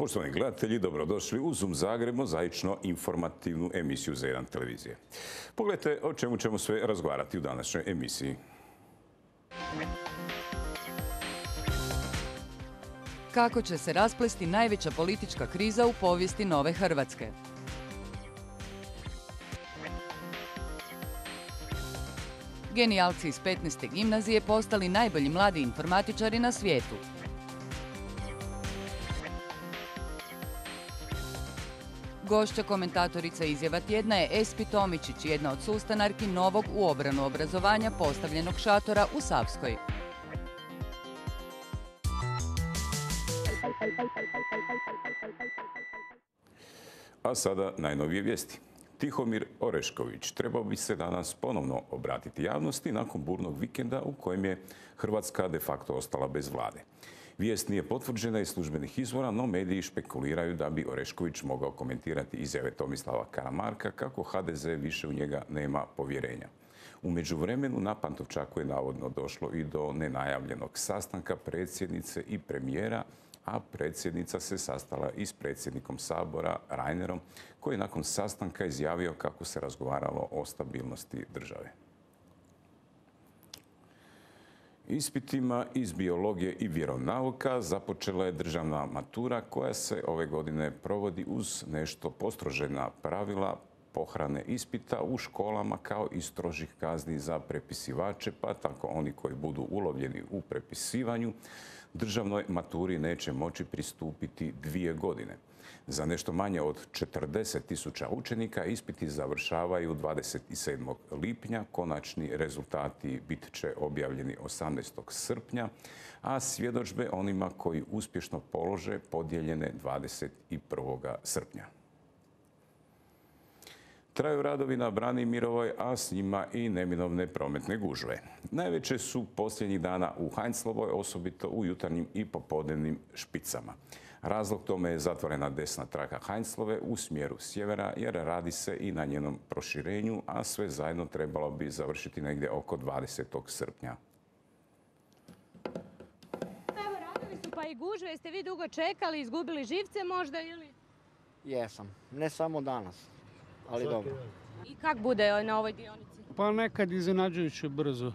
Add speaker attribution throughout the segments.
Speaker 1: Poštovani gledatelji, dobrodošli u Zoom Zagreb, mozaično informativnu emisiju za jedan televizije. Pogledajte o čemu ćemo sve razgovarati u današnjoj emisiji.
Speaker 2: Kako će se rasplesti najveća politička kriza u povijesti Nove Hrvatske? Genijalci iz 15. gimnazije postali najbolji mladi informatičari na svijetu. Gošća komentatorica izjava tjedna je Espi Tomičić, jedna od sustanarki novog u obranu obrazovanja postavljenog šatora u Savskoj.
Speaker 1: A sada najnovije vijesti. Tihomir Orešković trebao bi se danas ponovno obratiti javnosti nakon burnog vikenda u kojem je Hrvatska de facto ostala bez vlade. Vijest nije potvrđena iz službenih izvora, no mediji špekuliraju da bi Orešković mogao komentirati izjave Tomislava Karamarka kako HDZ više u njega nema povjerenja. U međuvremenu na Pantovčaku je navodno došlo i do nenajavljenog sastanka predsjednice i premijera a predsjednica se sastala i s predsjednikom Sabora Reinerom, koji je nakon sastanka izjavio kako se razgovaralo o stabilnosti države. Ispitima iz biologije i vjeronauka započela je državna matura koja se ove godine provodi uz nešto postrožena pravila pohrane ispita u školama kao i strožih kazni za prepisivače, pa tako oni koji budu ulovljeni u prepisivanju državnoj maturi neće moći pristupiti dvije godine. Za nešto manje od 40 tisuća učenika ispiti završavaju 27. lipnja. Konačni rezultati bit će objavljeni 18. srpnja, a svjedočbe onima koji uspješno polože podijeljene 21. srpnja. Traju radovi na Brani Mirovoj, a s njima i neminovne prometne gužve. Najveće su posljednjih dana u Heinzlovoj, osobito u jutarnjim i popodnevnim špicama. Razlog tome je zatvorena desna traka Heinzlove u smjeru sjevera, jer radi se i na njenom proširenju, a sve zajedno trebalo bi završiti negdje oko 20. srpnja.
Speaker 3: Evo, radovi su pa i gužve. Jeste vi dugo čekali, izgubili živce možda ili?
Speaker 4: Jesam, ne samo danas ali dobro.
Speaker 3: I kak bude na ovoj dionici?
Speaker 5: Pa nekad iznenađujuće brzo.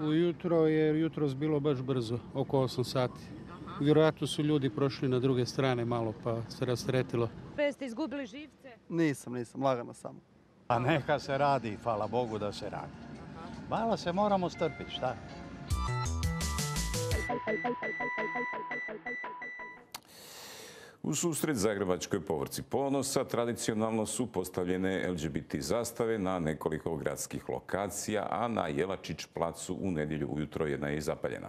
Speaker 5: Ujutro je jutros bilo baš brzo, oko 8 sati. Vjerojatno su ljudi prošli na druge strane malo pa se rastretilo.
Speaker 3: Jeste izgubili živce?
Speaker 6: Nisam, nisam, lagano samo.
Speaker 7: A neka se radi, hvala Bogu da se radi. Malo se moramo strpiti, šta?
Speaker 1: U susret Zagrebačkoj povrci ponosa tradicionalno su postavljene LGBT zastave na nekoliko gradskih lokacija, a na Jelačić placu u nedjelju ujutro jedna je zapaljena.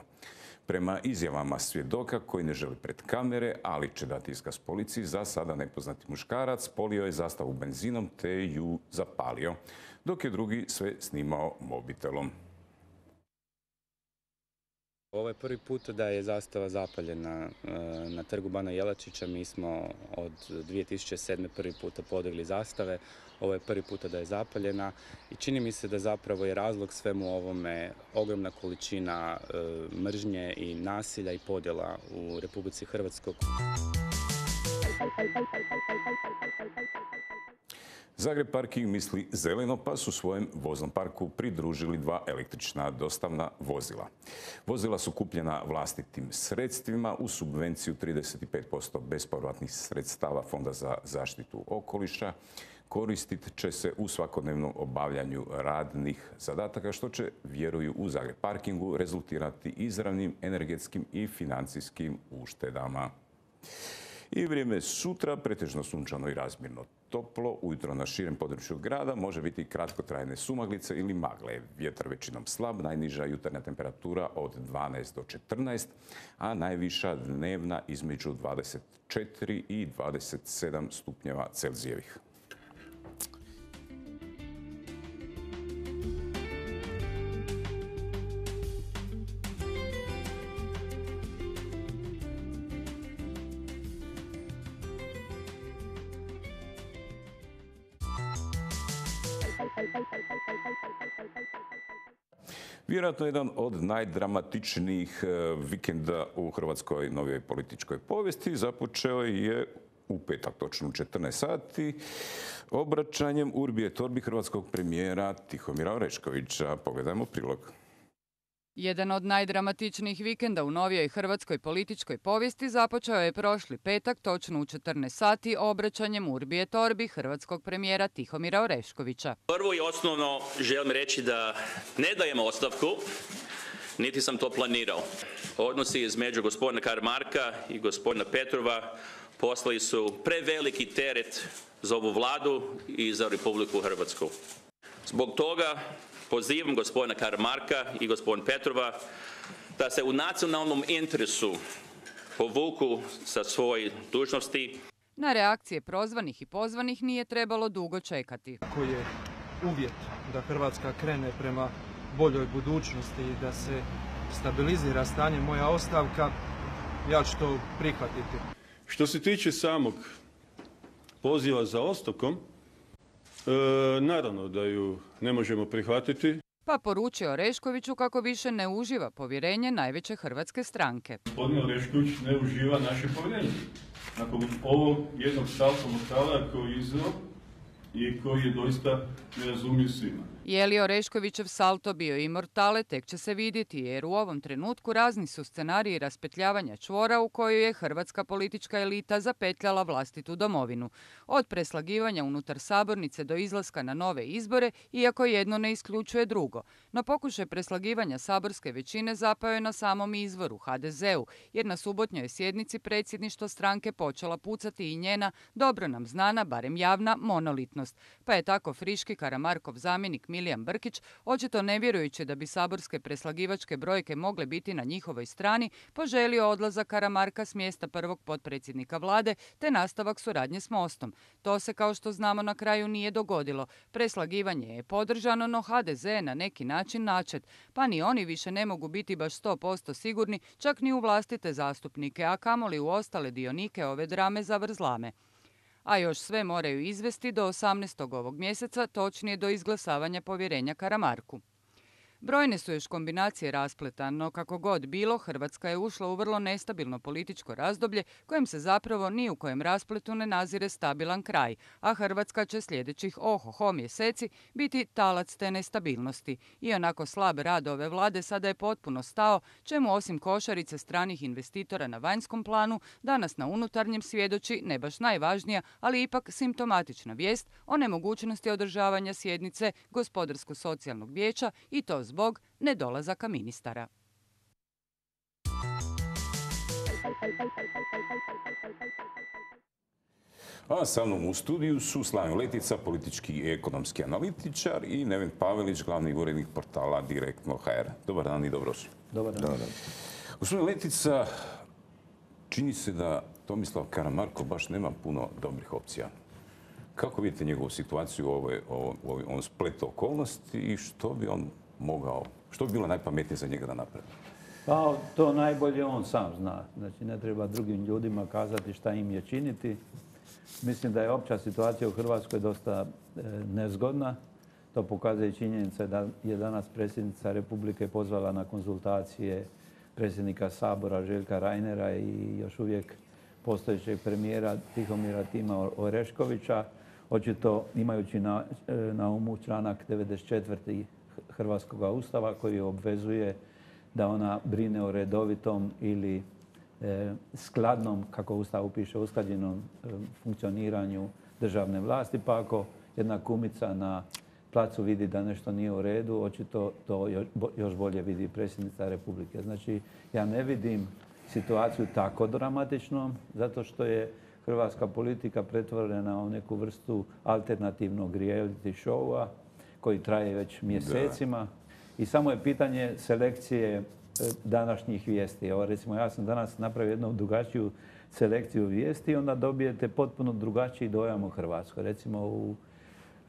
Speaker 1: Prema izjavama svjedoka koji ne želi pred kamere, ali će dati iskaz policiji, za sada nepoznati muškarac polio je zastavu benzinom te ju zapalio, dok je drugi sve snimao mobitelom.
Speaker 8: Ovo je prvi put da je zastava zapaljena e, na trgu Bana Jelačića. Mi smo od 2007. prvi puta podigli zastave. Ovo je prvi puta da je zapaljena i čini mi se da zapravo je razlog svemu ovome ogromna količina e, mržnje i nasilja i podjela u Republici Hrvatskoj.
Speaker 1: Zagreb Parking misli zeleno pa su svojem voznom parku pridružili dva električna dostavna vozila. Vozila su kupljena vlastitim sredstvima u subvenciju 35% bespovratnih sredstava Fonda za zaštitu okoliša. Koristit će se u svakodnevnom obavljanju radnih zadataka što će, vjeruju u Zagreb Parkingu, rezultirati izravnim energetskim i financijskim uštedama. I vrijeme sutra, pretežno sunčano i razmjerno toplo, ujutro na širem području grada može biti kratkotrajne sumaglice ili magle. Vjetar većinom slab, najniža jutarnja temperatura od 12 do 14, a najviša dnevna između 24 i 27 stupnjeva Celzijevih. Vjerojatno jedan od najdramatičnijih e, vikenda u hrvatskoj novijoj političkoj povijesti započeo je u petak, točno u 14 sati, obraćanjem Urbije Torbi hrvatskog premijera Tihomira Oreškovića. Pogledajmo prilog.
Speaker 2: Jedan od najdramatičnijih vikenda u novijoj hrvatskoj političkoj povijesti započeo je prošli petak, točno u 14 sati, obraćanjem Urbije Torbi hrvatskog premijera Tihomira Oreškovića.
Speaker 6: Prvo i osnovno želim reći da ne dajemo ostavku, niti sam to planirao. Odnosi između gospodina Karmarka i gospodina Petrova poslali su preveliki teret za ovu vladu i za Republiku Hrvatsku. Zbog toga pozivam gospodina Karamarka i gospodina Petrova da se u nacionalnom interesu povuku sa svoje dužnosti.
Speaker 2: Na reakcije prozvanih i pozvanih nije trebalo dugo čekati.
Speaker 9: Koji je uvjet da Hrvatska krene prema boljoj budućnosti i da se stabilizira stanje moja ostavka, ja ću to prihvatiti.
Speaker 10: Što se tiče samog poziva za ostavkom, e, naravno da ju ne možemo prihvatiti.
Speaker 2: Pa poručio Oreškoviću kako više ne uživa povjerenje najveće hrvatske stranke.
Speaker 10: Gospodin Orešković ne uživa naše povjerenje. Nakon ovog jednog motala koji je iznao i koji je doista nerazumljiv svima.
Speaker 2: Je li Oreškovićev salto bio imortale, tek će se vidjeti, jer u ovom trenutku razni su scenariji raspetljavanja čvora u kojoj je hrvatska politička elita zapetljala vlastitu domovinu. Od preslagivanja unutar sabornice do izlaska na nove izbore, iako jedno ne isključuje drugo. No pokušaj preslagivanja saborske većine zapao je na samom izvoru, HDZ-u, jer na subotnjoj sjednici predsjedništvo stranke počela pucati i njena, dobro nam znana, barem javna, monolitnost. Pa je tako friški Karamarkov zamjenik Milijan Brkić, očito ne vjerujući da bi saborske preslagivačke brojke mogle biti na njihovoj strani, poželio odlazak Karamarka s mjesta prvog potpredsjednika vlade te nastavak suradnje s Mostom. To se kao što znamo na kraju nije dogodilo. Preslagivanje je podržano, no HDZ je na neki način načet, pa ni oni više ne mogu biti baš 100% sigurni, čak ni u vlastite zastupnike, a kamoli u ostale dionike ove drame za vrzlame a još sve moraju izvesti do 18. ovog mjeseca, točnije do izglasavanja povjerenja Karamarku. Brojne su još kombinacije raspleta, no kako god bilo, Hrvatska je ušla u vrlo nestabilno političko razdoblje kojem se zapravo ni u kojem raspletu ne nazire stabilan kraj, a Hrvatska će sljedećih ohoho mjeseci biti talac te nestabilnosti. I onako slab rad ove vlade sada je potpuno stao, čemu osim košarice stranih investitora na vanjskom planu, danas na unutarnjem svjedoči ne baš najvažnija, ali ipak simptomatična vijest o nemogućnosti održavanja sjednice Gospodarsko-socijalnog vijeća i to zbog nedolazaka ministara.
Speaker 1: A sa mnom u studiju su Slaven Letica, politički i ekonomski analitičar i Nevin Pavelić, glavni urednik portala Direktno HR. Dobar dan i dobrošli.
Speaker 11: Dobar dan.
Speaker 1: Gospodin Letica, čini se da Tomislav Karamarko baš nema puno dobrih opcija. Kako vidite njegovu situaciju u ovom spletu okolnosti i što bi on mogao, što bi bilo najpametnije za njega da napravi?
Speaker 11: Pa to najbolje on sam zna. Znači ne treba drugim ljudima kazati šta im je činiti. Mislim da je opća situacija u Hrvatskoj dosta e, nezgodna. To pokazuje činjenica da je danas predsjednica Republike pozvala na konzultacije predsjednika Sabora Željka Rajnera i još uvijek postojećeg premijera Tihomira Tima Oreškovića. Očito imajući na, e, na umu članak 94. Hrvatskog ustava koji obvezuje da ona brine o redovitom ili e, skladnom, kako Ustav piše, usklađenom e, funkcioniranju državne vlasti, pa ako jedna kumica na placu vidi da nešto nije u redu, očito to još bolje vidi predsjednica Republike. Znači, ja ne vidim situaciju tako dramatičnom, zato što je hrvatska politika pretvorena u neku vrstu alternativnog reality showa, koji traje već mjesecima. I samo je pitanje selekcije e, današnjih vijesti. Evo, recimo, ja sam danas napravio jednu drugačiju selekciju vijesti i onda dobijete potpuno drugačiji dojam o Hrvatskoj. Recimo u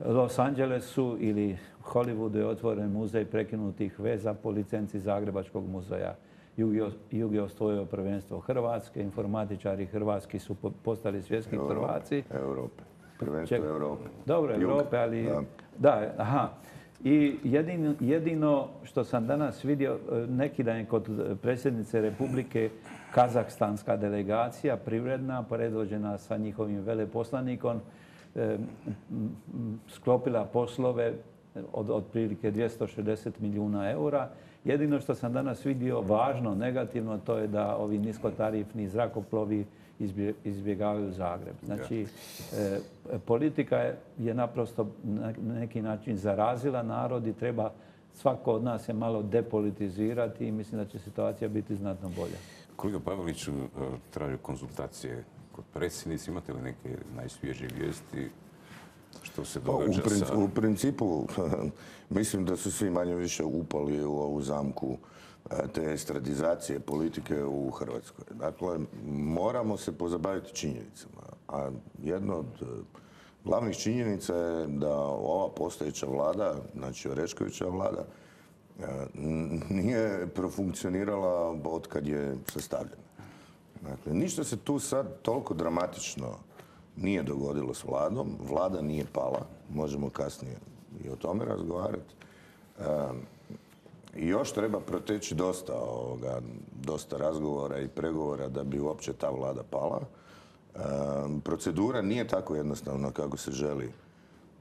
Speaker 11: Los Angelesu ili Hollywoodu je otvoren muzej prekinutih veza po licenci Zagrebačkog muzeja. Jug je osvojio prvenstvo Hrvatske, informatičari hrvatski su postali svjetski prvaci.
Speaker 12: Europe. Prvenstvo Europe.
Speaker 11: Dobro, Europe, ali... Da, aha. I jedino, jedino što sam danas vidio, e, neki dan je kod predsjednice Republike Kazahstanska delegacija privredna, predvođena sa njihovim veleposlanikom, e, sklopila poslove od otprilike 260 milijuna eura. Jedino što sam danas vidio važno, negativno, to je da ovi niskotarifni zrakoplovi izbjegavaju Zagreb. Znači, e, politika je naprosto na neki način zarazila narod i treba svako od nas je malo depolitizirati i mislim da će situacija biti znatno bolja.
Speaker 1: Kolega Paveliću, e, tražio konzultacije kod predsjednici. Imate li neke najsvježije vijesti što se pa, događa
Speaker 12: u, u principu, mislim da su svi manje više upali u ovu zamku te estradizacije politike u Hrvatskoj. Dakle, moramo se pozabaviti činjenicama. A jedno od e, glavnih činjenica je da ova postojeća vlada, znači Oreškovića vlada, e, nije profunkcionirala od kad je sastavljena. Dakle, ništa se tu sad toliko dramatično nije dogodilo s vladom. Vlada nije pala. Možemo kasnije i o tome razgovarati. I još treba proteći dosta, ovoga, dosta razgovora i pregovora da bi uopće ta vlada pala. Procedura nije tako jednostavna kako se želi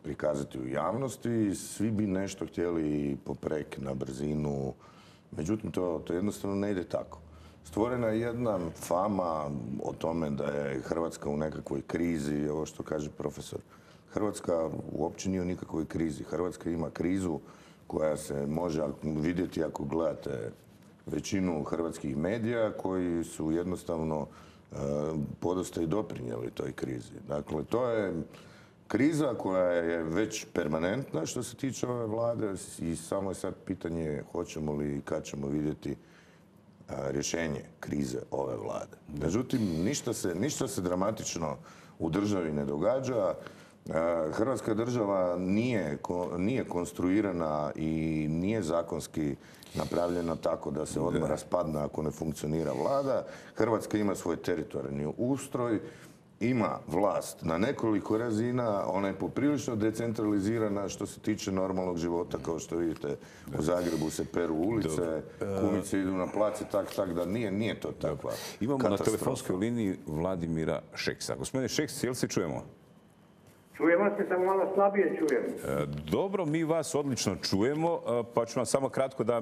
Speaker 12: prikazati u javnosti. Svi bi nešto htjeli poprek na brzinu. Međutim, to, to jednostavno ne ide tako. Stvorena je jedna fama o tome da je Hrvatska u nekakvoj krizi, ovo što kaže profesor. Hrvatska uopće nije u nikakvoj krizi. Hrvatska ima krizu koja se može vidjeti ako gledate većinu hrvatskih medija koji su jednostavno e, podosta i doprinijeli toj krizi. Dakle, to je kriza koja je već permanentna što se tiče ove vlade i samo je sad pitanje hoćemo li i kad ćemo vidjeti e, rješenje krize ove vlade. Međutim, ništa se, ništa se dramatično u državi ne događa. Hrvatska država nije, nije konstruirana i nije zakonski napravljena tako da se odmah raspadne ako ne funkcionira vlada. Hrvatska ima svoj teritorijalni ustroj, ima vlast na nekoliko razina, ona je poprilično decentralizirana što se tiče normalnog života, kao što vidite u Zagrebu se peru ulice, kumice idu na placi, tak, tak da nije, nije to takva
Speaker 1: Imamo na telefonskoj liniji Vladimira Šeksa. Gospodine Šeks, jel se čujemo?
Speaker 13: Čujemo se, samo malo slabije čujemo.
Speaker 1: E, dobro, mi vas odlično čujemo, e, pa ću vam samo kratko da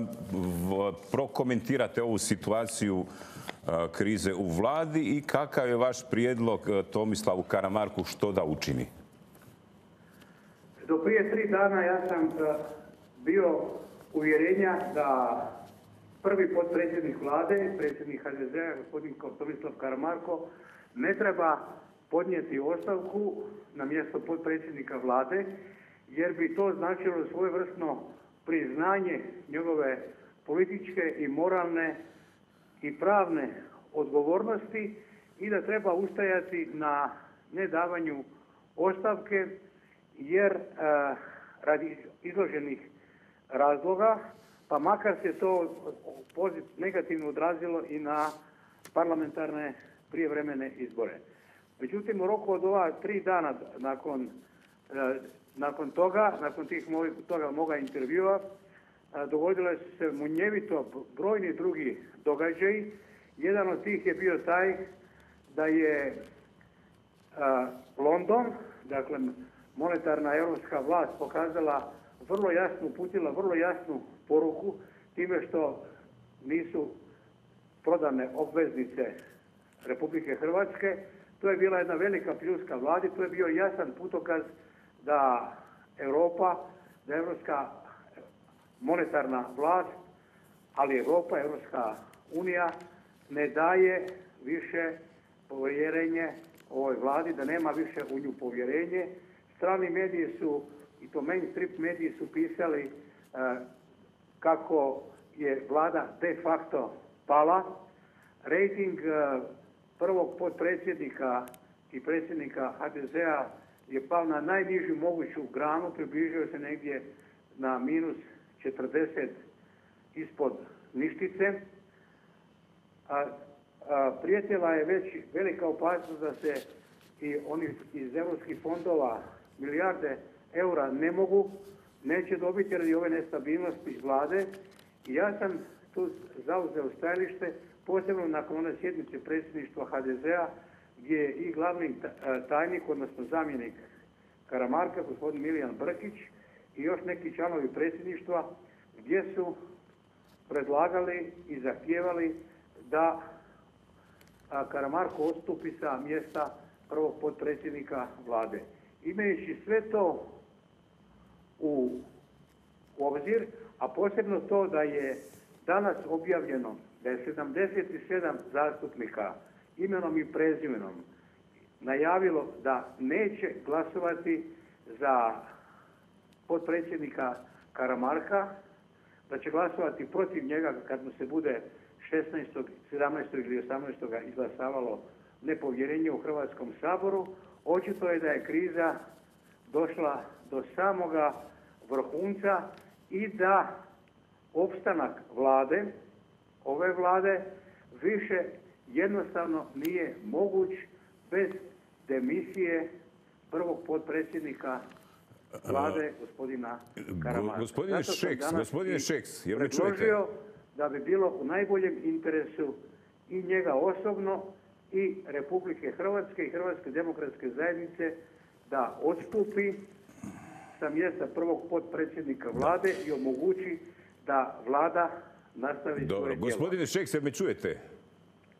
Speaker 1: prokomentirate ovu situaciju e, krize u vladi i kakav je vaš prijedlog Tomislavu Karamarku što da učini?
Speaker 13: Do prije tri dana ja sam bio uvjerenja da prvi potpredsjednik vlade, predsjednik HDZ-a, gospodin Tomislav Karamarko, ne treba podnijeti ostavku na mjesto potpredsjednika vlade, jer bi to značilo svojevrsno priznanje njegove političke i moralne i pravne odgovornosti i da treba ustajati na nedavanju ostavke, jer e, radi izloženih razloga, pa makar se to negativno odrazilo i na parlamentarne prijevremene izbore. Međutim, u roku od ova tri dana nakon, e, nakon toga, nakon tih toga moga intervjua, e, su se munjevito brojni drugi događaji. Jedan od tih je bio taj da je e, London, dakle monetarna europska vlast pokazala vrlo jasnu, uputila vrlo jasnu poruku time što nisu prodane obveznice Republike Hrvatske, to je bila jedna velika pljuska vladi, to je bio jasan putokaz da Europa, da Europska monetarna vlast, ali Europa, Europska unija ne daje više povjerenje ovoj vladi, da nema više u nju povjerenje. Strani mediji su, i to mainstream mediji su pisali e, kako je vlada de facto pala. Rating e, prvog potpredsjednika i predsjednika HDZ-a je pao na najnižu moguću granu, približio se negdje na minus 40 ispod ništice. A, prijetila je već velika opasnost da se i oni iz europskih fondova milijarde eura ne mogu neće dobiti radi ove nestabilnosti vlade. I ja sam tu zauzeo stajalište, posebno nakon one sjednice predsjedništva HDZ-a, gdje je i glavni e, tajnik, odnosno zamjenik Karamarka, gospodin Milijan Brkić i još neki članovi predsjedništva, gdje su predlagali i zahtijevali da Karamarko odstupi sa mjesta prvog potpredsjednika vlade. Imajući sve to u obzir, a posebno to da je danas objavljeno da je 77 zastupnika imenom i prezimenom najavilo da neće glasovati za potpredsjednika Karamarka, da će glasovati protiv njega kad mu se bude 16. 17. ili 18. izglasavalo nepovjerenje u Hrvatskom saboru, očito je da je kriza došla do samoga vrhunca i da opstanak vlade, ove vlade, više jednostavno nije moguć bez demisije prvog potpredsjednika vlade gospodina Karamarka.
Speaker 1: Gospodine Šeks, gospodine Šeks, jel me
Speaker 13: čujete? da bi bilo u najboljem interesu i njega osobno i Republike Hrvatske i Hrvatske demokratske zajednice da odstupi sa mjesta prvog potpredsjednika vlade i omogući da vlada nastavi
Speaker 1: Dobro, gospodine Šeks, jel me čujete?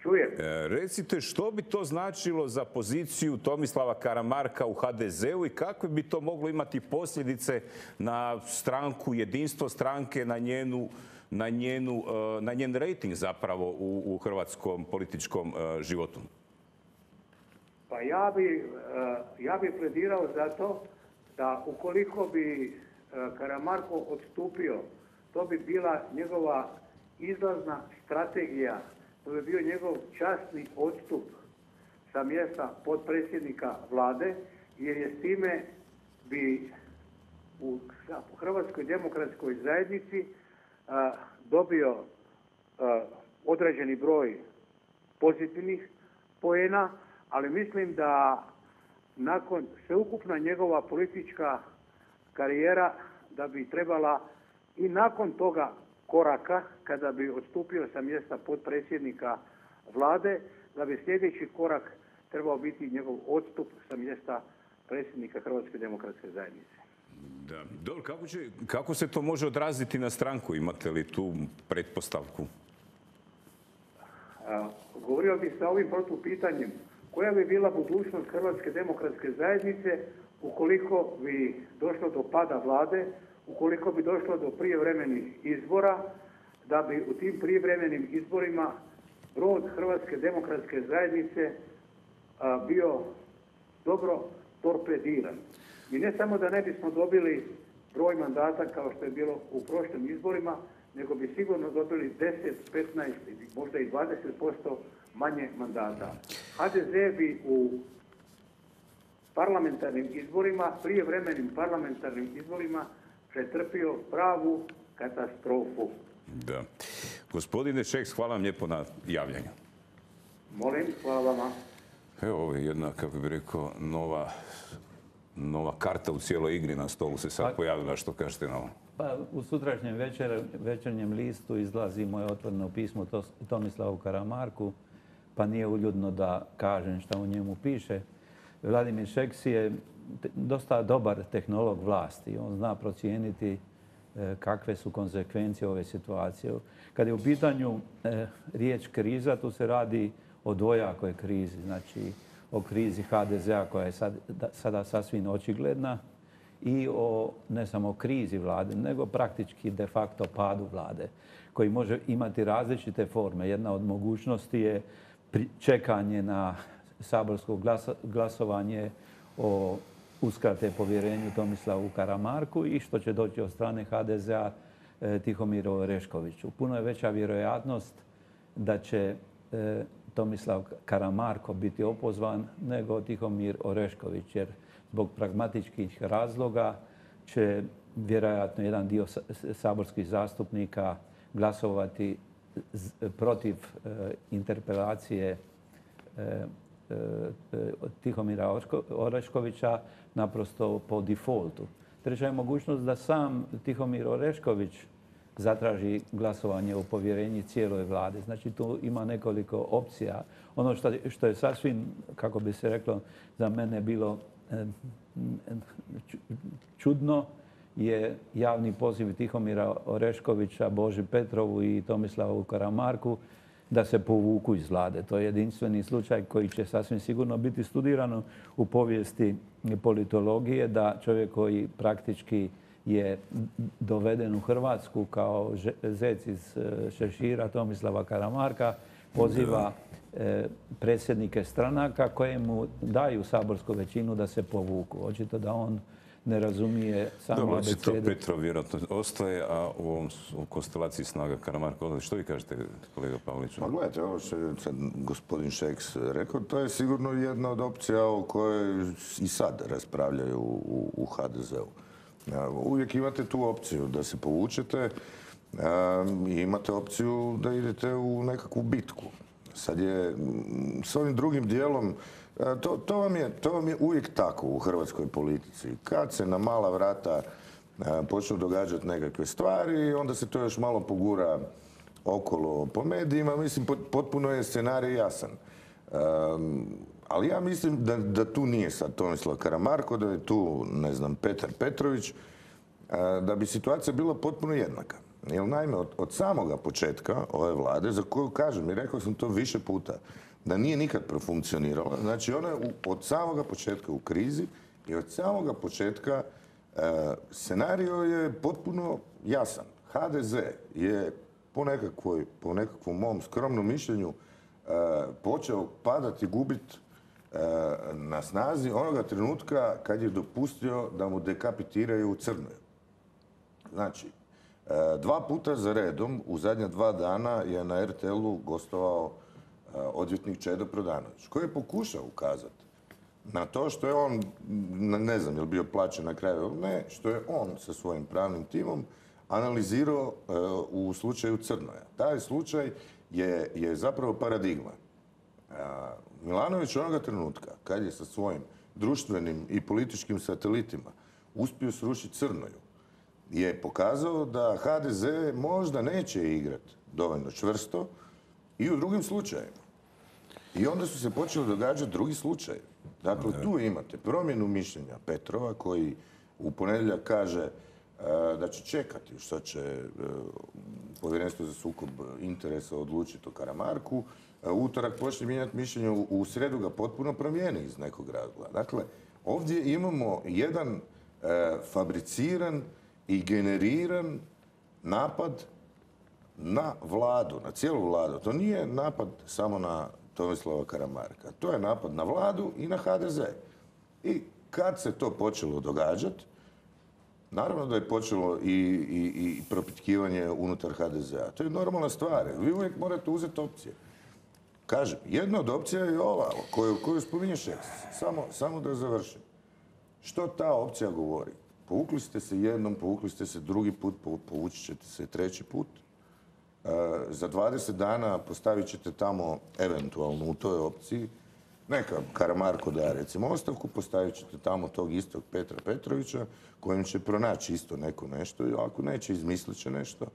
Speaker 13: Čujem.
Speaker 1: E, recite što bi to značilo za poziciju Tomislava Karamarka u HDZ-u i kakve bi to moglo imati posljedice na stranku, jedinstvo stranke, na njenu na, njenu, e, na njen rejting zapravo u, u hrvatskom političkom e, životu?
Speaker 13: Pa ja bi, ja bi pledirao za to da ukoliko bi Karamarko odstupio, to bi bila njegova izlazna strategija to bi bio njegov časni odstup sa mjesta potpredsjednika vlade, jer je s time bi u Hrvatskoj demokratskoj zajednici dobio određeni broj pozitivnih poena, ali mislim da nakon sveukupna njegova politička karijera da bi trebala i nakon toga koraka kada bi odstupio sa mjesta potpredsjednika vlade, da bi sljedeći korak trebao biti njegov odstup sa mjesta predsjednika Hrvatske demokratske zajednice.
Speaker 1: Da. Dobro, kako, će, kako se to može odraziti na stranku? Imate li tu pretpostavku?
Speaker 13: A, govorio bih sa ovim protupitanjem. Koja bi bila budućnost Hrvatske demokratske zajednice ukoliko bi došlo do pada vlade, ukoliko bi došlo do prijevremenih izbora, da bi u tim prijevremenim izborima brod Hrvatske demokratske zajednice bio dobro torpediran. I ne samo da ne bismo dobili broj mandata kao što je bilo u prošlim izborima, nego bi sigurno dobili 10, 15, možda i 20% manje mandata. HDZ bi u parlamentarnim izborima, prijevremenim parlamentarnim izborima pretrpio pravu katastrofu.
Speaker 1: Da. Gospodine Šeks, hvala vam lijepo na javljanju.
Speaker 13: Molim, hvala vama.
Speaker 1: Evo, ovo je jedna, kako bih rekao, nova, nova karta u cijeloj igri na stolu se sad pa- pojavila. Što kažete na ovo?
Speaker 11: Pa u sutrašnjem večer, večernjem listu izlazi moje otvoreno pismo Tomislavu Karamarku, pa nije uljudno da kažem šta u njemu piše. Vladimir Šeks je dosta dobar tehnolog vlasti. On zna procijeniti e, kakve su konsekvencije ove situacije. Kad je u pitanju e, riječ kriza, tu se radi o dvojakoj krizi. Znači, o krizi HDZ-a koja je sada sasvim očigledna i o ne samo krizi vlade, nego praktički de facto padu vlade koji može imati različite forme. Jedna od mogućnosti je čekanje na saborsko glasovanje o uskrate povjerenju Tomislavu Karamarku i što će doći od strane HDZ-a e, Tihomiru Oreškoviću. Puno je veća vjerojatnost da će e, Tomislav Karamarko biti opozvan nego Tihomir Orešković, jer zbog pragmatičkih razloga će vjerojatno jedan dio saborskih zastupnika glasovati protiv e, interpelacije Tihomira Oreškovića naprosto po defaultu. Treća je mogućnost da sam Tihomir Orešković zatraži glasovanje o povjerenji cijeloj vladi. Znači tu ima nekoliko opcija. Ono što, što je sasvim, kako bi se reklo, za mene bilo eh, čudno je javni poziv Tihomira Oreškovića, Boži Petrovu i Tomislavu Karamarku da se povuku iz vlade. To je jedinstveni slučaj koji će sasvim sigurno biti studirano u povijesti politologije, da čovjek koji praktički je doveden u Hrvatsku kao zec iz e, Šešira Tomislava Karamarka, poziva e, predsjednike stranaka koje mu daju saborsku većinu da se povuku. Očito da on ne razumije samo
Speaker 1: Dobro, znači to Petro vjerojatno ostaje, a u ovom konstelaciji snaga Karamarka odlazi. Što vi kažete, kolega Pavliću?
Speaker 12: Pa gledajte, ovo što je sad gospodin Šeks rekao, to je sigurno jedna od opcija o kojoj i sad raspravljaju u, u HDZ-u. Uvijek imate tu opciju da se povučete i imate opciju da idete u nekakvu bitku. Sad je s ovim drugim dijelom to, to, vam je, to vam je uvijek tako u hrvatskoj politici. Kad se na mala vrata počnu događati nekakve stvari, onda se to još malo pogura okolo po medijima. Mislim, potpuno je scenarij jasan. ali ja mislim da, da tu nije sad Tomislav Karamarko, da je tu, ne znam, Petar Petrović, da bi situacija bila potpuno jednaka. Jer naime, od, od samoga početka ove vlade, za koju kažem, i rekao sam to više puta, da nije nikad profunkcionirala. Znači ona je od samoga početka u krizi i od samoga početka e, scenario je potpuno jasan. HDZ je po, nekakvoj, po nekakvom mom skromnom mišljenju e, počeo padati, gubit e, na snazi onoga trenutka kad je dopustio da mu dekapitiraju u Crnoj. Znači, dva puta za redom u zadnja dva dana je na RTL-u gostovao odvjetnik Čedo Prodanović, koji je pokušao ukazati na to što je on, ne znam je li bio plaćen na kraju ili ne, što je on sa svojim pravnim timom analizirao e, u slučaju Crnoja. Taj slučaj je, zapravo paradigma. Milanović onoga trenutka, kad je sa svojim društvenim i političkim satelitima uspio srušiti Crnoju, je pokazao da HDZ možda neće igrati dovoljno čvrsto i u drugim slučajima. I onda su se počeli događati drugi slučaj. Dakle, tu imate promjenu mišljenja Petrova koji u ponedjeljak kaže e, da će čekati što će e, povjerenstvo za sukob interesa odlučiti o Karamarku. E, utorak počne mijenjati mišljenje, u, sredu ga potpuno promijeni iz nekog razloga. Dakle, ovdje imamo jedan fabriciran i generiran napad na vladu, na cijelu vladu. To nije napad samo na Tomislava Karamarka. To je napad na vladu i na HDZ. I kad se to počelo događati, naravno da je počelo i, i, propitkivanje unutar HDZ-a. To je normalna stvar. Vi uvijek morate uzeti opcije. Kažem, jedna od opcija je ova koju, koju spominje Samo, samo da završim. Što ta opcija govori? Povukli ste se jednom, povukli ste se drugi put, povući ćete se treći put. E, za 20 dana postavit ćete tamo, eventualno u toj opciji, neka Karamarko da recimo ostavku, postavit ćete tamo tog istog Petra Petrovića, kojim će pronaći isto neko nešto i ako neće, izmislit će nešto.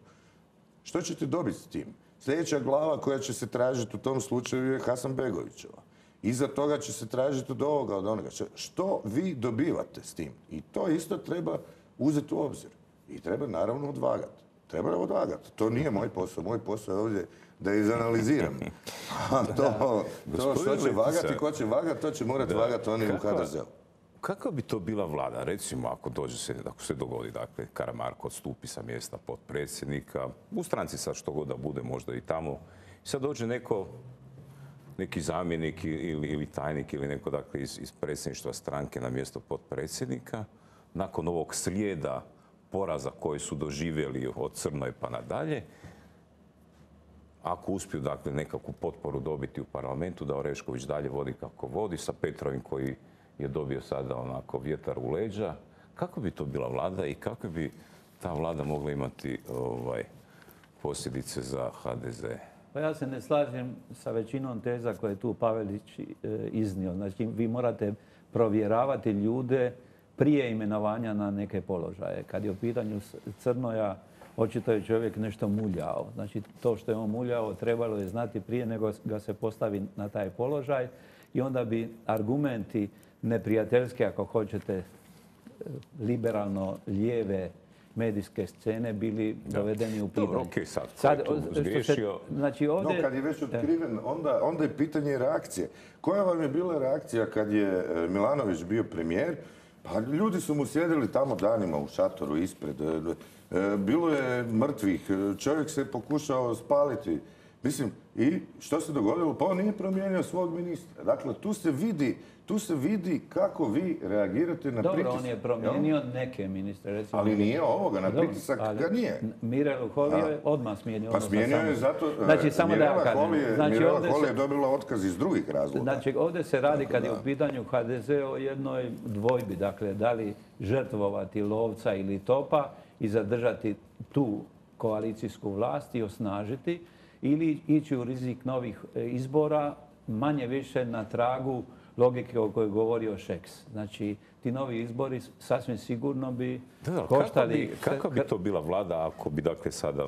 Speaker 12: Što ćete dobiti s tim? Sljedeća glava koja će se tražiti u tom slučaju je Hasan Begovićeva. Iza toga će se tražiti od ovoga, od onoga. Što vi dobivate s tim? I to isto treba uzeti u obzir. I treba naravno odvagati. Treba odvagati. To nije moj posao. Moj posao je ovdje da izanaliziram. A to, to što će vagati, ko će vagati, to će morati vagati oni u HDZ-u.
Speaker 1: Kakva bi to bila vlada, recimo ako dođe se, ako se dogodi, dakle, Karamarko odstupi sa mjesta potpredsjednika, u stranci sad što god da bude, možda i tamo, sad dođe neko, neki zamjenik ili, ili tajnik ili neko, dakle, iz, iz predsjedništva stranke na mjesto potpredsjednika, nakon ovog slijeda poraza koji su doživjeli od Crnoj pa nadalje, ako uspiju dakle nekakvu potporu dobiti u parlamentu da Orešković dalje vodi kako vodi sa Petrovim koji je dobio sada onako vjetar u leđa, kako bi to bila vlada i kako bi ta vlada mogla imati ovaj, posljedice za HDZ?
Speaker 11: Pa ja se ne slažem sa većinom teza koje je tu Pavelić e, iznio. Znači, vi morate provjeravati ljude prije imenovanja na neke položaje. Kad je u pitanju Crnoja, očito je čovjek nešto muljao. Znači to što je on muljao trebalo je znati prije nego ga se postavi na taj položaj i onda bi argumenti neprijateljske, ako hoćete, e, liberalno lijeve medijske scene bili dovedeni u pitanje.
Speaker 1: Dobro, okej, sad, sad zgriješio?
Speaker 11: Znači ovdje...
Speaker 12: No, kad je već otkriven, onda, onda je pitanje reakcije. Koja vam je bila reakcija kad je e, Milanović bio premijer? Pa ljudi su mu sjedili tamo danima u šatoru ispred. E, e, bilo je mrtvih, čovjek se pokušao spaliti. Mislim, i što se dogodilo? Pa on nije promijenio svog ministra. Dakle, tu se vidi tu se vidi kako vi reagirate na
Speaker 11: pritisak. Dobro, on je promijenio neke ministre. Recimo,
Speaker 12: ali nije ovoga, na pritisak ga nije.
Speaker 11: Mire Luhovi je odmah smijenio.
Speaker 12: Pa smijenio je zato...
Speaker 11: Znači, samo da ja kažem.
Speaker 12: Znači, Mirela Holy je dobila otkaz iz drugih razloga.
Speaker 11: Znači, ovdje se radi kad je u pitanju HDZ o jednoj dvojbi. Dakle, da li žrtvovati lovca ili topa i zadržati tu koalicijsku vlast i osnažiti ili ići u rizik novih e, izbora manje više na tragu logike o kojoj govorio Šeks. Znači, ti novi izbori sasvim sigurno bi koštali...
Speaker 1: Kako bi, to bila vlada ako bi dakle sada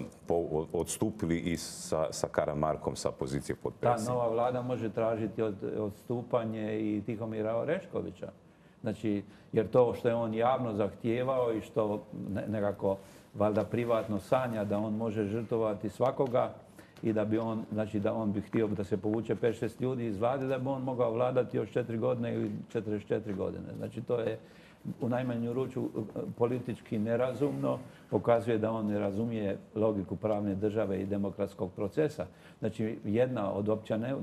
Speaker 1: odstupili i sa, sa Karamarkom sa pozicije potpredsjednika?
Speaker 11: Ta nova vlada može tražiti od, odstupanje i Tihomira Oreškovića. Znači, jer to što je on javno zahtijevao i što nekako valjda privatno sanja da on može žrtovati svakoga, i da bi on, znači da on bi htio da se povuče 5-6 ljudi iz vlade, da bi on mogao vladati još 4 godine ili 44 godine. Znači to je u najmanju ruču politički nerazumno, pokazuje da on ne razumije logiku pravne države i demokratskog procesa. Znači, jedna od općane,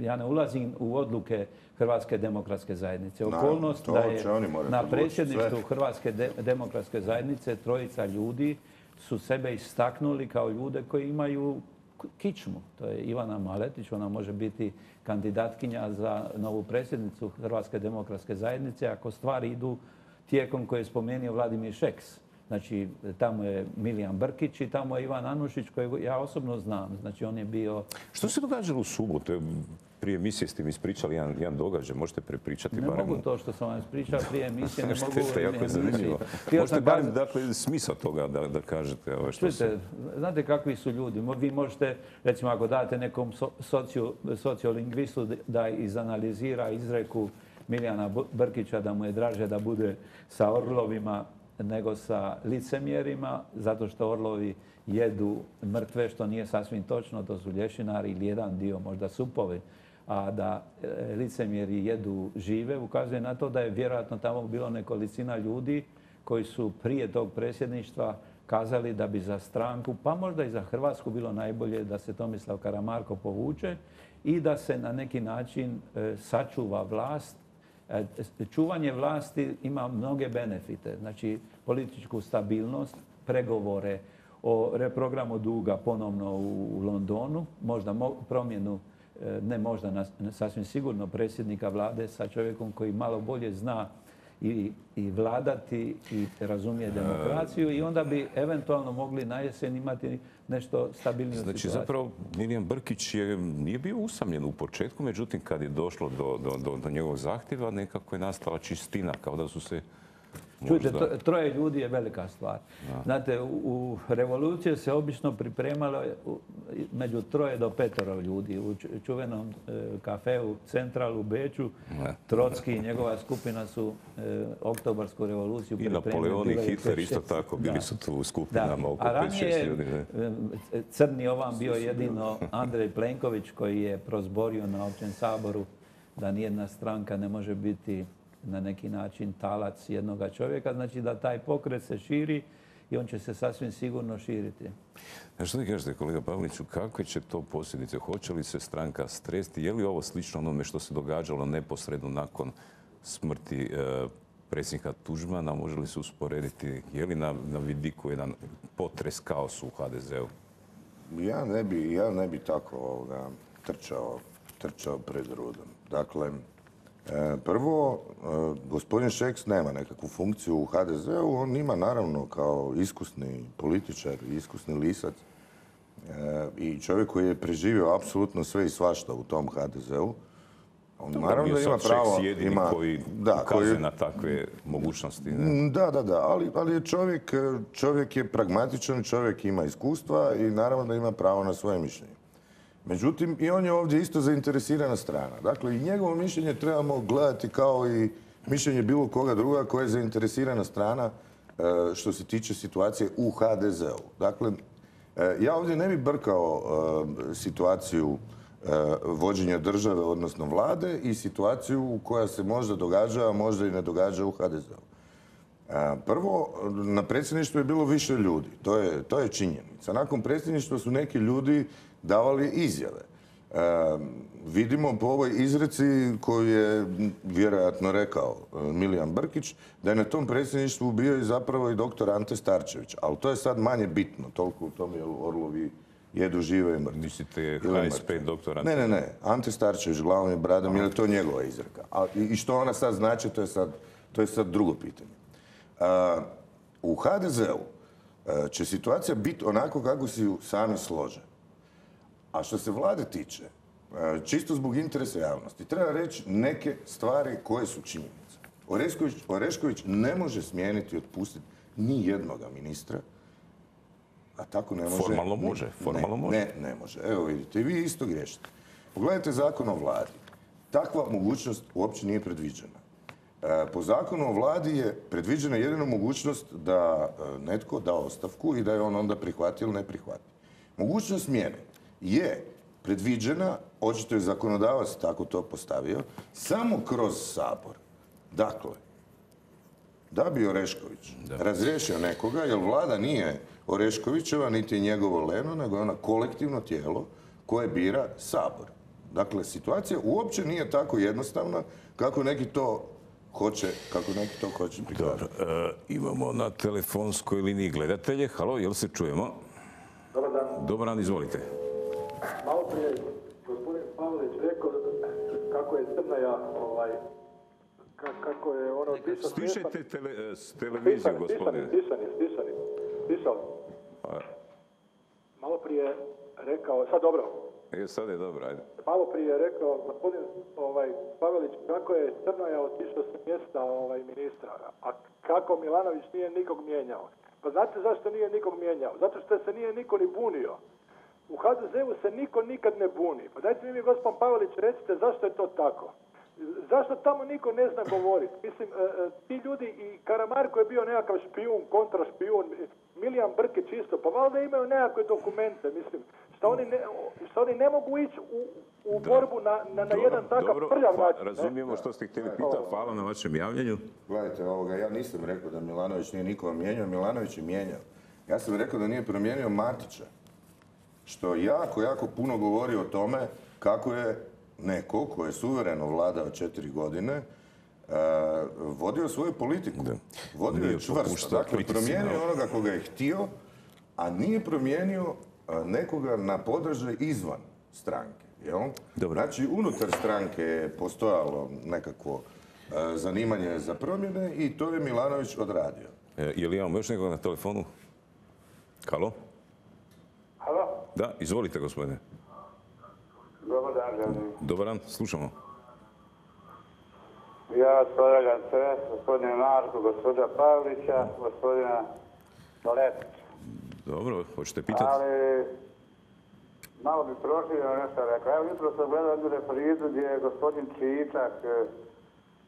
Speaker 11: ja ne ulazim u odluke Hrvatske demokratske zajednice. Okolnost da je na predsjedništvu Hrvatske demokratske zajednice trojica ljudi su sebe istaknuli kao ljude koji imaju kičmu. To je Ivana Maletić, ona može biti kandidatkinja za novu predsjednicu Hrvatske demokratske zajednice ako stvari idu tijekom koje je spomenuo Vladimir Šeks. Znači, tamo je Milijan Brkić i tamo je Ivan Anušić kojeg ja osobno znam. Znači, on je bio...
Speaker 1: Što se događalo u subotu? Prije emisije ste mi ispričali jedan, jedan događaj, možete prepričati
Speaker 11: ne
Speaker 1: barem...
Speaker 11: Ne mogu to što sam vam ispričao prije emisije, ne mogu...
Speaker 1: Šteta, jako je zanimljivo. Možete barem, dakle, smisao toga da, da kažete ove što
Speaker 11: Čujte, znate kakvi su ljudi. Vi možete, recimo, ako date nekom sociolingvistu da izanalizira izreku Milijana Brkića da mu je draže da bude sa orlovima nego sa licemjerima, zato što orlovi jedu mrtve, što nije sasvim točno, to su lješinari ili jedan dio, možda supovi, a da e, licemjeri jedu žive, ukazuje na to da je vjerojatno tamo bilo nekolicina ljudi koji su prije tog predsjedništva kazali da bi za stranku, pa možda i za Hrvatsku bilo najbolje da se Tomislav Karamarko povuče i da se na neki način e, sačuva vlast. E, čuvanje vlasti ima mnoge benefite, znači političku stabilnost, pregovore o reprogramu duga ponovno u Londonu, možda promjenu, ne možda, sasvim sigurno predsjednika vlade sa čovjekom koji malo bolje zna i, i vladati i razumije demokraciju i onda bi eventualno mogli na jesen imati nešto stabilnije
Speaker 1: Znači zapravo Milijan Brkić je, nije bio usamljen u početku, međutim kad je došlo do, do, do, do njegovog zahtjeva nekako je nastala čistina, kao da su se
Speaker 11: Čujte, troje ljudi je velika stvar. Znate, u, revoluciji se obično pripremalo među troje do petoro ljudi. U čuvenom e, kafeu Central u Beču, Trocki i njegova skupina su e, oktobarsku revoluciju
Speaker 1: pripremili. I Napoleon i Hitler isto tako, bili su tu u skupinama oko 5-6 ljudi.
Speaker 11: E, crni ovam bio jedino Andrej Plenković koji je prozborio na općem saboru da nijedna stranka ne može biti na neki način talac jednoga čovjeka, znači da taj pokret se širi i on će se sasvim sigurno širiti.
Speaker 1: A što ti kažete, kolega Pavliću, kakve će to posljedice? Hoće li se stranka stresti? Je li ovo slično onome što se događalo neposredno nakon smrti e, predsjednika Tužmana? Može li se usporediti? Je li na, vidiku jedan potres kaos u HDZ-u?
Speaker 12: Ja ne bi, ja ne bi tako trčao, trčao pred rudom. Dakle, prvo, e, gospodin Šeks nema nekakvu funkciju u HDZ-u, on ima naravno kao iskusni političar, iskusni lisac e, i čovjek koji je preživio apsolutno sve i svašta u tom HDZ-u. Naravno da ima pravo,
Speaker 1: ima, koji da, koji, na takve mogućnosti. Ne?
Speaker 12: Da, da, da, ali, ali je čovjek, čovjek je pragmatičan, čovjek ima iskustva i naravno da ima pravo na svoje mišljenje. Međutim, i on je ovdje isto zainteresirana strana. Dakle, i njegovo mišljenje trebamo gledati kao i mišljenje bilo koga druga koja je zainteresirana strana e, što se tiče situacije u HDZ-u. Dakle, e, ja ovdje ne bih brkao e, situaciju vođenja države, odnosno vlade i situaciju koja se možda događa, a možda i ne događa u HDZ-u. Prvo, na predsjedništvu je bilo više ljudi. To je, to je činjenica. Nakon predsjedništva su neki ljudi davali izjave. vidimo po ovoj izreci koju je vjerojatno rekao e, Milijan Brkić, da je na tom predsjedništvu bio i zapravo i doktor Ante Starčević. Ali to je sad manje bitno, toliko u tome Orlovi jedu žive i mrtvi.
Speaker 1: Mislite HSP doktor
Speaker 12: Ante? Ne, ne, ne. Ante Starčević, glavom je bradom, je to njegova izreka. A, I što ona sad znači, to je sad, to je sad drugo pitanje. u HDZ-u e, će situacija biti onako kako si ju sami slože. A što se vlade tiče, e, čisto zbog interesa javnosti, treba reći neke stvari koje su činjenice. Orešković, Orešković ne može smijeniti i otpustiti ni jednoga ministra, a tako ne može...
Speaker 1: Formalno može, formalno
Speaker 12: ne,
Speaker 1: može.
Speaker 12: Ne, ne može. Evo vidite, vi isto griješite. Pogledajte zakon o vladi. Takva mogućnost uopće nije predviđena. E, po zakonu o vladi je predviđena jedina mogućnost da e, netko da ostavku i da je on onda prihvati ili ne prihvati. Mogućnost smjene je predviđena, očito je zakonodavac tako to postavio, samo kroz sabor. Dakle, da bi Orešković razriješio nekoga, jer vlada nije Oreškovićeva, niti je njegovo leno, nego je ona kolektivno tijelo koje bira sabor. Dakle, situacija uopće nije tako jednostavna kako neki to hoće, kako neki to hoće prikazati.
Speaker 1: Dobro, e, imamo na telefonskoj liniji gledatelje. Halo, jel se čujemo?
Speaker 14: Dobar dan.
Speaker 1: Dobar dan, izvolite.
Speaker 14: Malo prije gospodin Pavlić rekao kako je Crnaja, ovaj, kako je ono
Speaker 1: pisao... Stišajte tele, televiziju, gospodine.
Speaker 14: Stisani, stisali. Pa. Malo prije rekao, sad dobro.
Speaker 1: E, sad je dobro, ajde.
Speaker 14: Malo prije je rekao gospodin ovaj, Pavelić kako je Crnaja otišao sa mjesta ovaj, ministra, a kako Milanović nije nikog mijenjao. Pa znate zašto nije nikog mijenjao? Zato što se nije niko ni bunio u HDZ-u se niko nikad ne buni. Pa dajte mi mi, gospod Pavelić, recite zašto je to tako? Zašto tamo niko ne zna govoriti? Mislim, e, e, ti ljudi i Karamarko je bio nekakav špijun, kontrašpijun, Milijan Brkić isto, pa valjda imaju nekakve dokumente, mislim, što oni ne, oni ne mogu ići u, u borbu na, na, na jedan takav prljav pa način.
Speaker 1: Razumijemo što ste htjeli pitati, hvala na vašem javljanju.
Speaker 12: Gledajte, ovoga, ja nisam rekao da Milanović nije nikoga mijenjao, Milanović je mijenjao. Ja sam rekao da nije promijenio Matića što jako, jako puno govori o tome kako je neko ko je suvereno vladao četiri godine e, vodio svoju politiku. Vodio je čvrsto. Dakle, promijenio onoga koga je htio, a nije promijenio e, nekoga na podržaj izvan stranke. Jel? Znači, unutar stranke je postojalo nekakvo e, zanimanje za promjene i to je Milanović odradio.
Speaker 1: je li imamo još nekoga na telefonu? Halo?
Speaker 14: Halo?
Speaker 1: Da, izvolite gospodine.
Speaker 14: Dobar dan,
Speaker 1: Dobar dan, slušamo.
Speaker 14: Ja pozdravljam sve, gospodine Marko, gospodina Pavlića, gospodina Letića.
Speaker 1: Dobro, hoćete pitati?
Speaker 14: Ali, malo bi proširio nešto rekao. Evo, jutro sam gledao jednu reprizu gdje je gospodin Čičak e,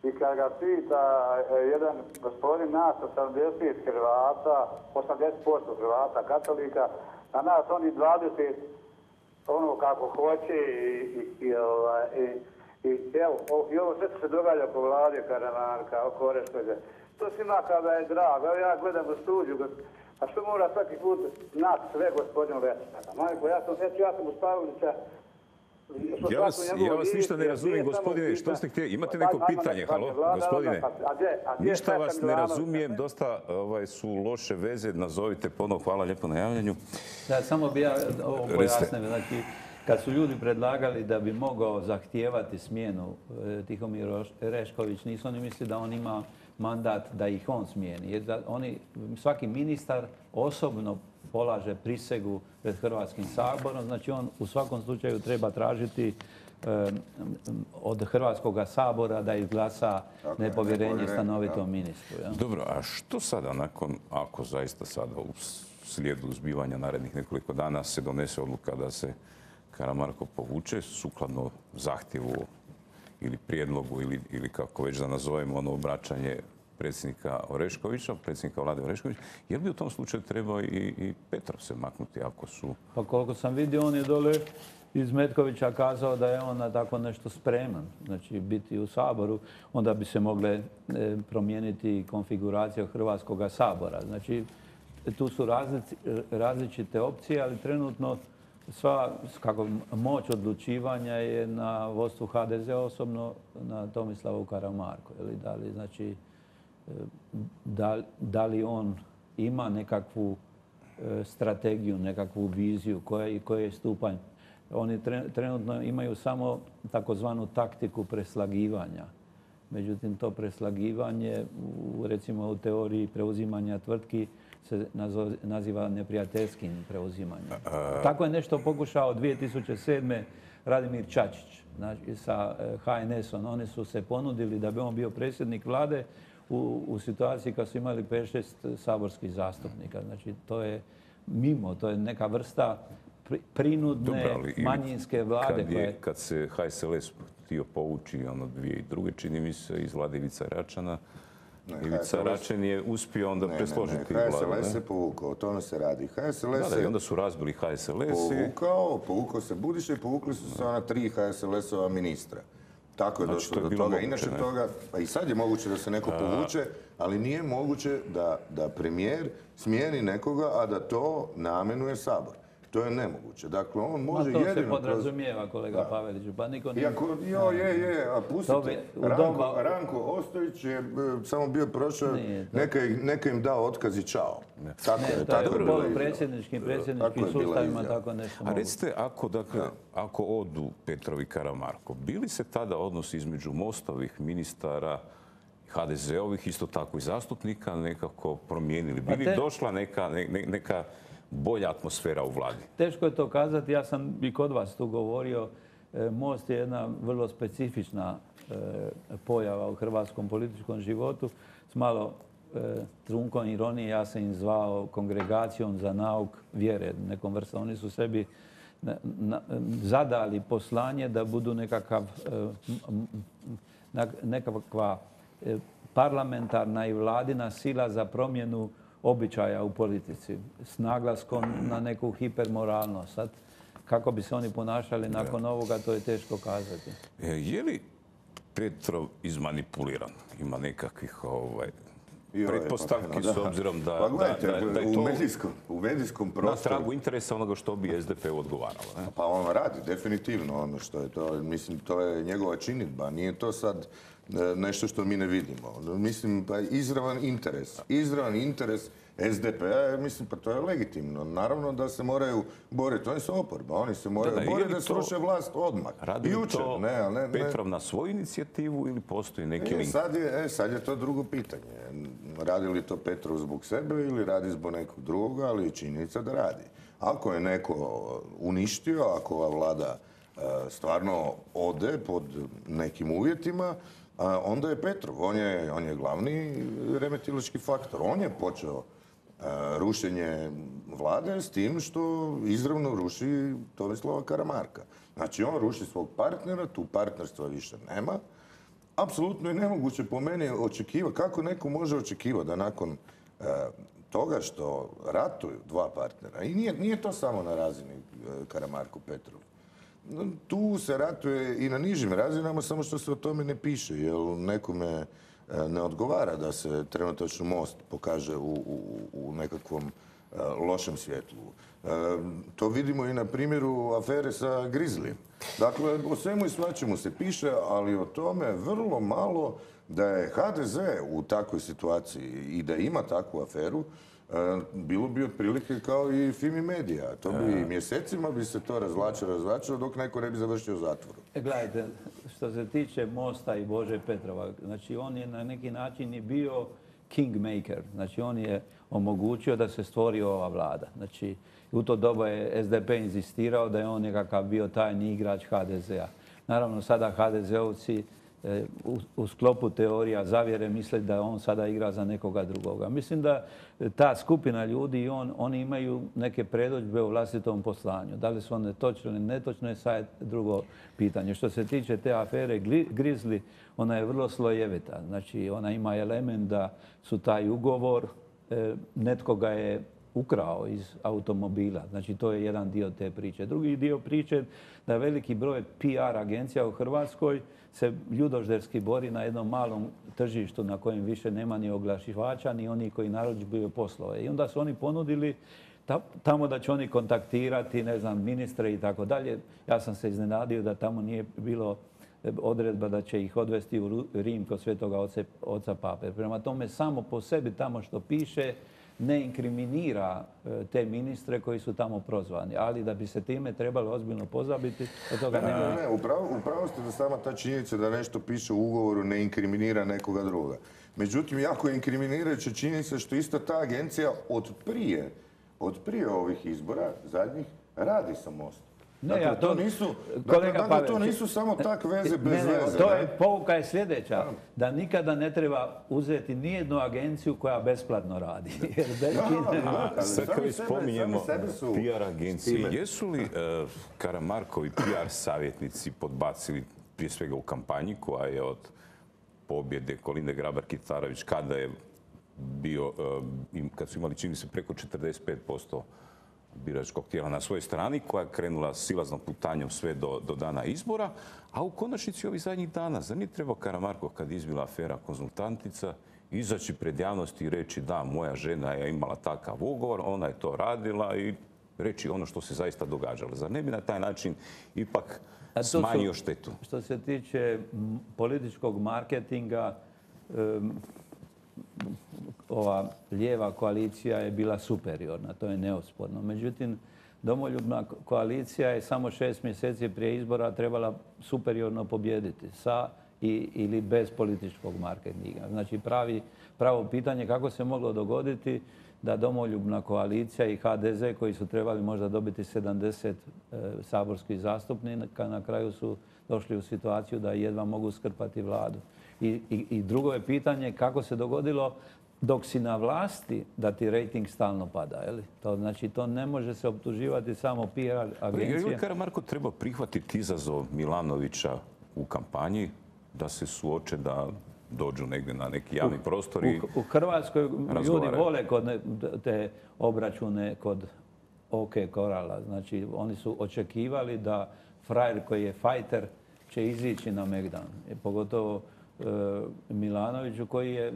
Speaker 14: i kad ga pita e, jedan gospodin nas 80 Hrvata, 80% Hrvata, katolika, a nas oni 20 ono kako hoće i, i, i, ovaj, i, evo, i ovo sve se događa po vladi Karamarka, oko Oreškovića. To svima kada je drago. Evo ja gledam u studiju, a što mora svaki put nas sve gospodin Lesnaka? Majko, ja sam, ja sam u Stavljića,
Speaker 1: ja vas, ja vas ništa ne razumijem, gospodine, što ste htjeli? Imate pa, neko pitanje, halo, gospodine? Ništa vas ne razumijem, dosta ovaj, su loše veze, nazovite ponovno, hvala lijepo na javljanju.
Speaker 11: Da, samo bi ja ovo pojasnio, znači, kad su ljudi predlagali da bi mogao zahtijevati smjenu e, Tihomir Rešković, nisu oni mislili da on ima mandat da ih on smijeni. Jer da oni, svaki ministar osobno polaže prisegu pred Hrvatskim saborom, znači on u svakom slučaju treba tražiti od Hrvatskog sabora da izglasa nepovjerenje stanovitom ministru.
Speaker 1: Dobro, a što sada nakon, ako zaista sada u slijedu zbivanja narednih nekoliko dana se donese odluka da se Karamarko povuče sukladno zahtjevu ili prijedlogu ili, ili kako već da nazovemo ono obraćanje predsjednika Oreškovića, predsjednika vlade Oreškovića, je li bi u tom slučaju trebao i, i Petrov se maknuti ako su...
Speaker 11: Pa koliko sam vidio, on je dole iz Metkovića kazao da je on na tako nešto spreman, znači biti u Saboru, onda bi se mogle e, promijeniti konfiguracija Hrvatskog sabora. Znači, tu su različite opcije, ali trenutno sva kako, moć odlučivanja je na vodstvu HDZ osobno na Tomislavu Karamarku. Da li, znači, da, da li on ima nekakvu e, strategiju, nekakvu viziju, koja, koji je stupanj. Oni trenutno imaju samo takozvanu taktiku preslagivanja. Međutim, to preslagivanje, recimo u teoriji preuzimanja tvrtki, se naziva neprijateljskim preuzimanjem. Tako je nešto pokušao 2007. Radimir Čačić znači, sa e, HNS-om. Oni su se ponudili da bi on bio predsjednik vlade u, situaciji kad su imali 5-6 saborskih zastupnika. Znači, to je mimo, to je neka vrsta prinudne manjinske vlade.
Speaker 1: Kad, kad se HSLS htio povući ono dvije i druge, čini mi se, iz vlade Ivica Račana, Ivica Račan je uspio onda presložiti
Speaker 12: vladu. HSLS se povukao, o tome se radi. HSLS
Speaker 1: da, i onda su razbili HSLS.
Speaker 12: Povukao, povukao se Budiša i povukli su se ona tri HSLS-ova ministra. Tako je znači, došlo do toga. Inače toga, pa i sad je moguće da se neko povuče, ali nije moguće da, da premijer smijeni nekoga, a da to namenuje Sabor. To je nemoguće. Dakle, on može jedino...
Speaker 11: to se podrazumijeva, kolega Paveliću, pa niko
Speaker 12: ne... Iako, jo, je, je, a pustite, Ranko, Ranko Ostojić je samo bio prošao, neka, im dao otkaz i čao.
Speaker 11: Tako je, tako je bilo. predsjedničkim, predsjedničkim sustavima tako nešto
Speaker 1: A recite, ako, dakle, ako odu Petrovi Karamarko, bili se tada odnos između Mostovih ministara HDZ-ovih, isto tako i zastupnika, nekako promijenili? Pa Bili došla neka, neka bolja atmosfera u vladi?
Speaker 11: Teško je to kazati. Ja sam i kod vas tu govorio. E, Most je jedna vrlo specifična e, pojava u hrvatskom političkom životu. S malo e, trunkom ironije ja sam im zvao kongregacijom za nauk vjere, nekom vrstom. Oni su sebi zadali poslanje da budu nekakav, nekakva parlamentarna i vladina sila za promjenu običaja u politici s naglaskom na neku hipermoralnost. Sad, kako bi se oni ponašali nakon ovoga, to je teško kazati.
Speaker 1: E, je li Petrov izmanipuliran? Ima nekakvih ovaj, pretpostavki s obzirom da,
Speaker 12: pa gledajte, da, je to u medijskom, u medijskom prostoru...
Speaker 1: Na tragu interesa onoga što bi SDP odgovaralo. Ne?
Speaker 12: Pa on radi, definitivno ono što je to. Mislim, to je njegova činitba. Nije to sad nešto što mi ne vidimo. Mislim, pa izravan interes. Izravan interes SDP-a, mislim, pa to je legitimno. Naravno da se moraju boriti. Oni su oporba, oni se moraju boriti da sruše vlast odmah.
Speaker 1: Radi to ne, ne, Petrov na svoju inicijativu ili postoji neki
Speaker 12: e, link? Sad je, e, sad je to drugo pitanje. Radi li to Petrov zbog sebe ili radi zbog nekog drugoga, ali je činjenica da radi. Ako je neko uništio, ako ova vlada stvarno ode pod nekim uvjetima, onda je Petrov. On je, on je glavni remetilički faktor. On je počeo rušenje vlade s tim što izravno ruši Tomislava Karamarka. Znači on ruši svog partnera, tu partnerstva više nema. Apsolutno je nemoguće po meni očekivati. Kako neko može očekivati da nakon toga što ratuju dva partnera, i nije, nije to samo na razini Karamarku Petrov, tu se ratuje i na nižim razinama, samo što se o tome ne piše, jer nekome e, ne odgovara da se trenutačno most pokaže u, nekakvom e, lošem svjetlu. E, to vidimo i na primjeru afere sa Grizlijem. Dakle, o svemu i svačemu se piše, ali o tome vrlo malo da je HDZ u takvoj situaciji i da ima takvu aferu, bilo bi otprilike kao i Fimi Medija. To bi mjesecima bi se to razvlačilo, razvlačilo dok neko ne bi završio u zatvoru.
Speaker 11: E, gledajte, što se tiče Mosta i Bože Petrova, znači on je na neki način i bio kingmaker. Znači on je omogućio da se stvori ova vlada. Znači u to doba je SDP inzistirao da je on nekakav bio tajni igrač HDZ-a. Naravno, sada HDZ-ovci e, u, sklopu teorija zavjere misle da on sada igra za nekoga drugoga. Mislim da ta skupina ljudi i on, oni imaju neke predođbe u vlastitom poslanju. Da li su one točne ili netočne, je sad drugo pitanje. Što se tiče te afere Grizli, ona je vrlo slojevita. Znači, ona ima element da su taj ugovor, e, netko ga je ukrao iz automobila. Znači to je jedan dio te priče. Drugi dio priče da veliki broj PR agencija u Hrvatskoj se ljudožderski bori na jednom malom tržištu na kojem više nema ni oglašivača, ni oni koji narudžbuju poslove. I onda su oni ponudili tamo da će oni kontaktirati, ne znam, ministre i tako dalje. Ja sam se iznenadio da tamo nije bilo odredba da će ih odvesti u Rim kod svetoga oca pape. Prema tome, samo po sebi tamo što piše, ne inkriminira e, te ministre koji su tamo prozvani. Ali da bi se time trebalo ozbiljno pozabiti, od toga nema...
Speaker 12: Ne, ne, upravo, ste da sama ta činjenica da nešto piše u ugovoru ne inkriminira nekoga druga. Međutim, jako je inkriminirajuća činjenica što ista ta agencija od prije, od prije ovih izbora zadnjih radi sa Mostom. Ne, dakle, ja, to, nisu, dakle, to nisu samo tak veze bez ne, veze.
Speaker 11: To je, pouka je sljedeća, da nikada ne treba uzeti nijednu agenciju koja besplatno radi.
Speaker 1: Sad kad spominjemo PR agencije, jesu li uh, Karamarkovi PR savjetnici podbacili prije svega u kampanji koja je od pobjede Kolinde Grabar-Kitarović kada je bio, e, kad su imali čini se preko 45% biračkog tijela na svojoj strani koja je krenula silaznom putanjom sve do, dana izbora, a u konačnici ovih zadnjih dana, za nije trebao Karamarko kad izbila afera konzultantica izaći pred javnost i reći da, moja žena je imala takav ugovor, ona je to radila i reći ono što se zaista događalo. Zar ne bi na taj način ipak smanjio štetu?
Speaker 11: Što se tiče političkog marketinga, ova lijeva koalicija je bila superiorna, to je neosporno. Međutim, domoljubna koalicija je samo šest mjeseci prije izbora trebala superiorno pobijediti sa i, ili bez političkog marketinga. Znači pravi, pravo pitanje kako se moglo dogoditi da domoljubna koalicija i HDZ koji su trebali možda dobiti 70 e, saborskih zastupnika na kraju su došli u situaciju da jedva mogu skrpati vladu. I, i, I drugo je pitanje kako se dogodilo dok si na vlasti da ti rating stalno pada. Je To, znači, to ne može se optuživati samo PR agencije.
Speaker 1: Je li Marko treba prihvatiti izazov Milanovića u kampanji da se suoče da dođu negdje na neki javni prostor i
Speaker 11: U, Hrvatskoj ljudi vole kod te obračune kod OK Korala. Znači, oni su očekivali da frajer koji je fajter će izići na Megdan. I pogotovo e, Milanoviću koji je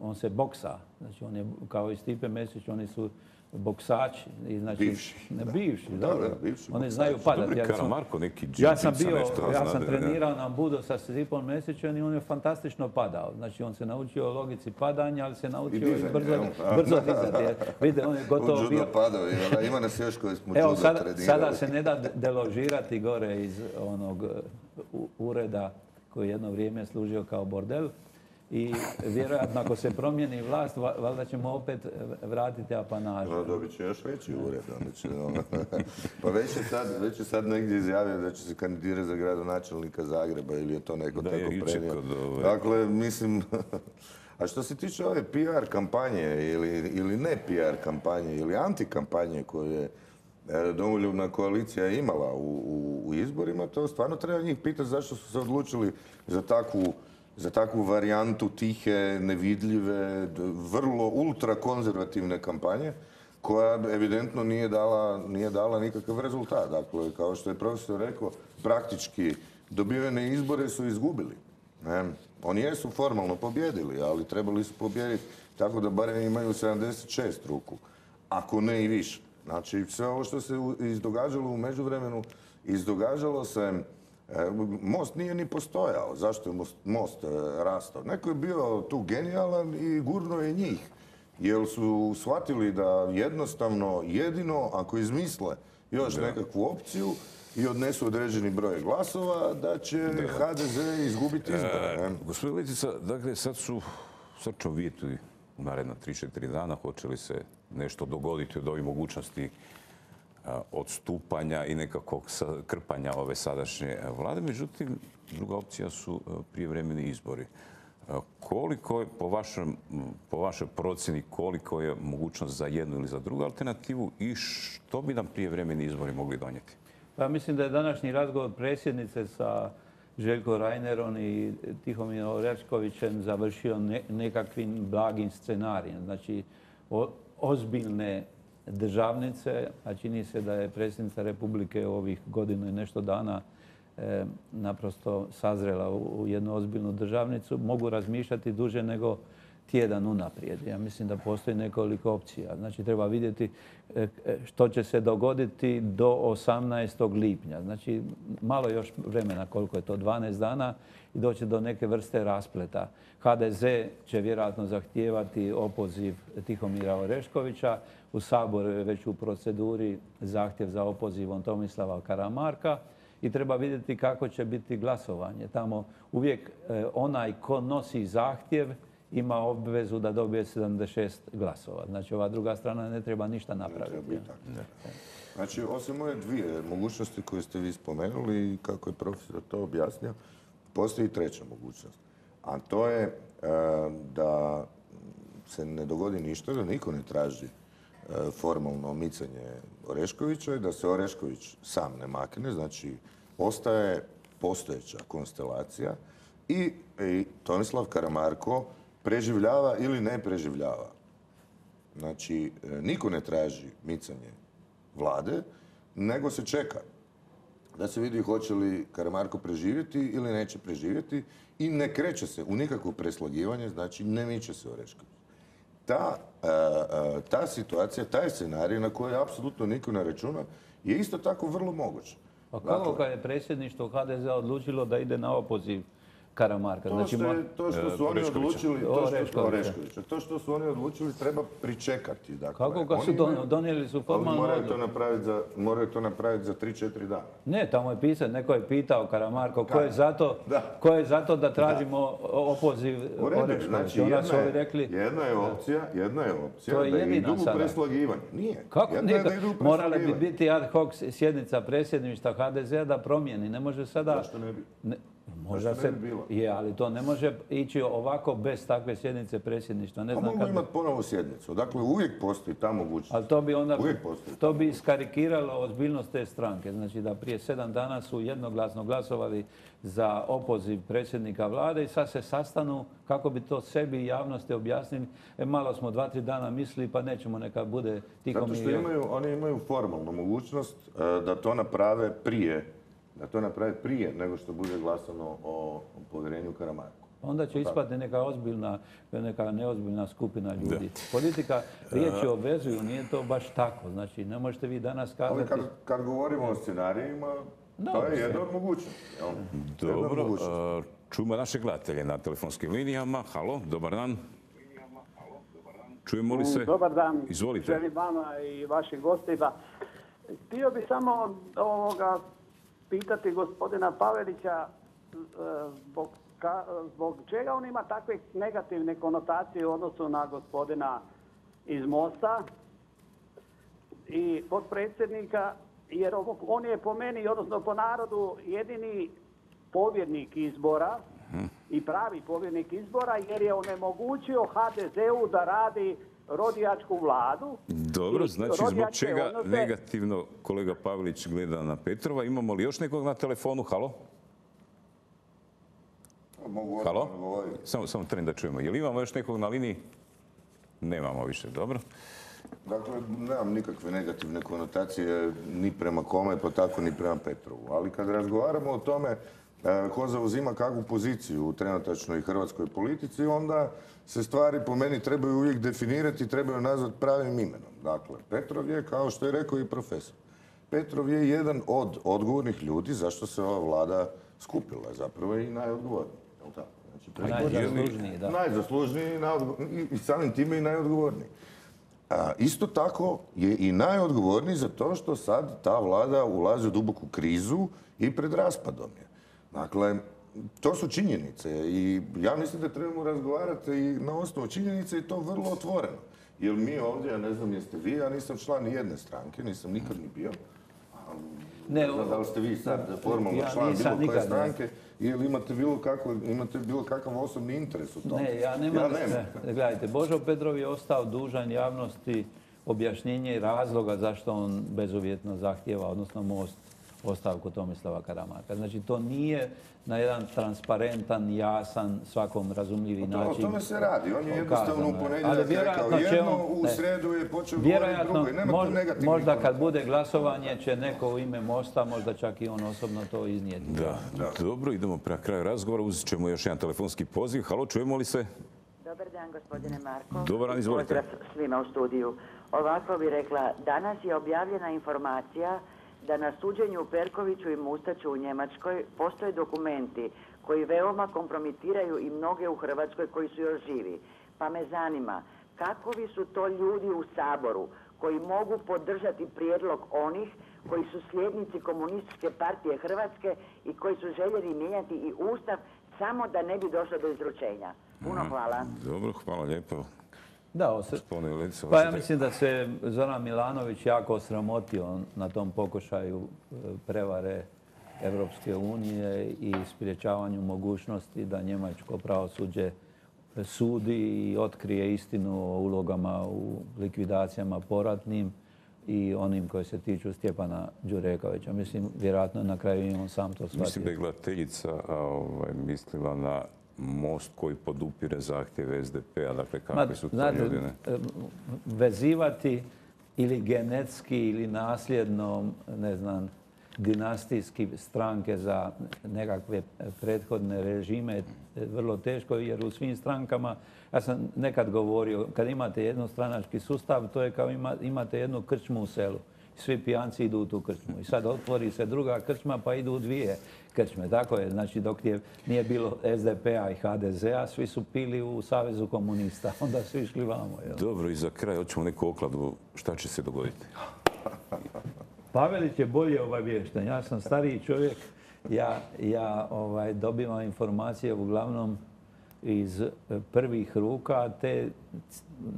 Speaker 11: on se boksa. Znači on je kao i Stipe Mesić, oni su boksači. I znači,
Speaker 12: bivši.
Speaker 11: Ne, bivši,
Speaker 12: da,
Speaker 11: dobro. oni znaju padati.
Speaker 1: Ja sam, Marko, neki
Speaker 11: ja sam bio, ja sam trenirao na budo sa Stipom Mesićem i on je fantastično padao. Znači on se naučio logici padanja, ali se naučio i brzo, brzo dizati. Vidite, on je gotovo bio...
Speaker 12: padao, ima nas još koji smo
Speaker 11: Evo, sada, sada se ne da deložirati gore iz onog ureda koji jedno vrijeme služio kao bordel i vjerojatno ako se promijeni vlast, valjda ćemo opet vratiti apanažu.
Speaker 12: No, dobit će još veći ured. Ono, pa već je, sad, već je sad negdje izjavio da će se kandidirati za gradonačelnika Zagreba ili je to neko tako prenio. Dakle, mislim... A što se tiče ove PR kampanje ili, ili ne PR kampanje ili antikampanje koje je domoljubna koalicija imala u, izborima, to stvarno treba njih pitati zašto su se odlučili za takvu za takvu varijantu tihe, nevidljive, vrlo ultrakonzervativne kampanje koja evidentno nije dala, nikakav rezultat. Dakle, kao što je profesor rekao, praktički dobivene izbore su izgubili. Oni jesu formalno pobjedili, ali trebali su pobjediti tako da barem imaju 76 ruku, ako ne i više. Znači, sve ovo što se izdogađalo u međuvremenu, izdogađalo se E, most nije ni postojao. Zašto je most, e, rastao? Neko je bio tu genijalan i gurno je njih. Jer su shvatili da jednostavno, jedino, ako izmisle još nekakvu opciju i odnesu određeni broj glasova, da će HDZ izgubiti e, izbore.
Speaker 1: Gospodin Litica, dakle, sad su, sad vidjeti u naredna 3-4 dana hoće li se nešto dogoditi od ovih mogućnosti odstupanja i nekakvog krpanja ove sadašnje vlade. Međutim, druga opcija su prijevremeni izbori. Koliko je, po, vašem, po vašoj procjeni, koliko je mogućnost za jednu ili za drugu alternativu i što bi nam prijevremeni izbori mogli donijeti?
Speaker 11: Pa mislim da je današnji razgovor predsjednice sa Željko Rajnerom i Tihomirom Orečkovićem završio nekakvim blagim scenarijem. Znači, ozbiljne državnice, a čini se da je predsjednica Republike ovih godinu i nešto dana e, naprosto sazrela u, jednu ozbiljnu državnicu, mogu razmišljati duže nego tjedan unaprijed. Ja mislim da postoji nekoliko opcija. Znači treba vidjeti e, e, što će se dogoditi do 18. lipnja. Znači malo još vremena, koliko je to, 12 dana i doći do neke vrste raspleta. HDZ će vjerojatno zahtijevati opoziv Tihomira Oreškovića. U Saboru je već u proceduri zahtjev za opozivom Tomislava Karamarka i treba vidjeti kako će biti glasovanje. Tamo uvijek e, onaj ko nosi zahtjev ima obvezu da dobije 76 glasova. Znači ova druga strana ne treba ništa napraviti.
Speaker 12: Znači, osim ove dvije mogućnosti koje ste vi spomenuli i kako je profesor to objasnio, postoji treća mogućnost. A to je e, da se ne dogodi ništa, da niko ne traži e, formalno micanje Oreškovića i da se Orešković sam ne makne, znači ostaje postojeća konstelacija i, i Tomislav Karamarko preživljava ili ne preživljava. Znači, e, niko ne traži micanje vlade, nego se čeka da se vidi hoće li Karamarko preživjeti ili neće preživjeti i ne kreće se u nikakvo preslagivanje, znači ne miče se Orešković. Ta, e, e, ta situacija, taj scenarij na koji apsolutno niko ne računa je isto tako vrlo moguć.
Speaker 11: Pa kako dakle, kad je predsjedništvo HDZ odlučilo da ide na opoziv Karamarka.
Speaker 12: To, znači, što, to što su oni odlučili, to što, to što su oni odlučili treba pričekati. Dakle,
Speaker 11: Kako ga su donijeli su formalno
Speaker 12: moraju to napraviti za, moraju to napraviti za 3-4 dana.
Speaker 11: Ne, tamo je pisan, neko je pitao Karamarko ko je zato da, ko je zato da tražimo opoziv
Speaker 12: U znači jedna je, rekli, jedna je opcija, jedna je opcija to je da idu u preslagivanje. Nije.
Speaker 11: Kako? Jedna Morala bi biti ad hoc sjednica predsjedništva HDZ-a da promijeni. Ne može sada...
Speaker 12: Zašto ne bi?
Speaker 11: Možda se, je, ali to ne može ići ovako bez takve sjednice predsjedništva. Ne
Speaker 12: pa znam mogu imati ponovo sjednicu. Dakle, uvijek postoji ta mogućnost.
Speaker 11: Ali to bi onda, to bi iskarikiralo ozbiljnost te stranke. Znači da prije sedam dana su jednoglasno glasovali za opoziv predsjednika vlade i sad se sastanu kako bi to sebi i javnosti objasnili. E, malo smo dva, tri dana mislili pa nećemo neka bude tiho
Speaker 12: Zato što imaju, oni imaju formalnu mogućnost e, da to naprave prije da to napravi prije nego što bude glasano o povjerenju Karamarku.
Speaker 11: Onda će ispati neka ozbiljna, neka neozbiljna skupina ljudi. Politika riječi obvezuju, nije to baš tako. Znači, ne možete vi danas kazati...
Speaker 12: Ali kad, govorimo o scenarijima, to je jedna od mogućnosti.
Speaker 1: Dobro, čujemo naše gledatelje na telefonskim linijama. Halo, dobar dan. Čujemo li se?
Speaker 15: Dobar dan.
Speaker 1: Izvolite.
Speaker 15: Želim vama i vašim gostima. Htio bih samo ovoga pitati gospodina Pavelića e, zbog, zbog čega on ima takve negativne konotacije u odnosu na gospodina iz Mosta i potpredsjednika, jer on je po meni, odnosno po narodu, jedini povjednik izbora i pravi povjednik izbora jer je onemogućio HDZ-u da radi rodijačku vladu.
Speaker 1: Dobro, znači zbog čega negativno kolega Pavlić gleda na Petrova. Imamo li još nekog na telefonu? Halo?
Speaker 12: Mogu
Speaker 1: Halo? Samo, samo tren da čujemo. Je li imamo još nekog na liniji? Nemamo više, dobro.
Speaker 12: Dakle, nemam nikakve negativne konotacije ni prema kome, pa tako ni prema Petrovu. Ali kad razgovaramo o tome ko zauzima kakvu poziciju u trenutačnoj hrvatskoj politici, onda se stvari po meni trebaju uvijek definirati, trebaju nazvati pravim imenom. Dakle, Petrov je, kao što je rekao i profesor, Petrov je jedan od odgovornih ljudi zašto se ova vlada skupila. Zapravo je i najodgovorniji.
Speaker 11: Znači, najzaslužniji, da.
Speaker 12: Najzaslužniji i, samim time i najodgovorniji. isto tako je i najodgovorniji za to što sad ta vlada ulazi u duboku krizu i pred raspadom je. Dakle, to su činjenice i ja mislim da trebamo razgovarati i na osnovu činjenice i to vrlo otvoreno. Jer mi ovdje, ja ne znam jeste vi, ja nisam član ni jedne stranke, nisam nikad ni bio. Ne, znam da li ste vi sad formalno
Speaker 11: ja
Speaker 12: član bilo koje stranke ili imate bilo, kako, imate bilo kakav osobni interes u tome.
Speaker 11: Ne, ja nemam.
Speaker 12: Ja nemam.
Speaker 11: ne. Gledajte, Božo Petrov je ostao dužan javnosti objašnjenje i razloga zašto on bezuvjetno zahtjeva, odnosno most, ostavku Tomislava Karamarka. Znači, to nije na jedan transparentan, jasan, svakom razumljivi
Speaker 12: To, o
Speaker 11: način.
Speaker 12: tome se radi. On je jednostavno u ponedjeljak rekao
Speaker 11: će
Speaker 12: jedno,
Speaker 11: on-
Speaker 12: u sredu je počeo govoriti drugo. I nema tu
Speaker 11: možda,
Speaker 12: negativnih
Speaker 11: možda kad bude glasovanje će neko u ime Mosta, možda čak i on osobno to iznijeti.
Speaker 1: Da, dobro, idemo prema kraju razgovora. Uzet ćemo još jedan telefonski poziv. Halo, čujemo li se?
Speaker 16: Dobar dan, gospodine Marko.
Speaker 1: Dobar dan, izvolite.
Speaker 16: Pozdrav svima u studiju. Ovako bi rekla, danas je objavljena informacija da na suđenju u Perkoviću i Mustaću u Njemačkoj postoje dokumenti koji veoma kompromitiraju i mnoge u Hrvatskoj koji su još živi. Pa me zanima, kakovi su to ljudi u Saboru koji mogu podržati prijedlog onih koji su slijednici komunističke partije Hrvatske i koji su željeli mijenjati i Ustav samo da ne bi došlo do izručenja. Puno
Speaker 1: Aha,
Speaker 16: hvala.
Speaker 1: Dobro, hvala lijepo.
Speaker 11: Da,
Speaker 1: Gospodine Ledice,
Speaker 11: Pa ja mislim da se Zoran Milanović jako osramotio na tom pokušaju e, prevare Evropske unije i spriječavanju mogućnosti da njemačko pravosuđe sudi i otkrije istinu o ulogama u likvidacijama poratnim i onim koje se tiču Stjepana Đurekovića. Mislim, vjerojatno je na kraju i on sam to shvatio.
Speaker 1: Mislim da je gledateljica a, ovaj, mislila na most koji podupire zahtjeve SDP-a, dakle
Speaker 11: Ma,
Speaker 1: kakvi su to
Speaker 11: znate,
Speaker 1: ljudi, ne?
Speaker 11: vezivati ili genetski ili nasljedno, ne znam, dinastijski stranke za nekakve prethodne režime vrlo teško jer u svim strankama, ja sam nekad govorio, kad imate jednostranački sustav, to je kao ima- imate jednu krčmu u selu. Svi pijanci idu u tu krčmu. I sad otvori se druga krčma pa idu u dvije krčme. Tako je, znači dok je, nije bilo SDP-a i HDZ-a, svi su pili u Savezu komunista. Onda su išli vamo. Jel?
Speaker 1: Dobro, i za kraj hoćemo neku okladu. Šta će se dogoditi?
Speaker 11: Pavelić je bolje obaviješten. Ja sam stariji čovjek. Ja, ja ovaj, dobivam informacije uglavnom iz e, prvih ruka, te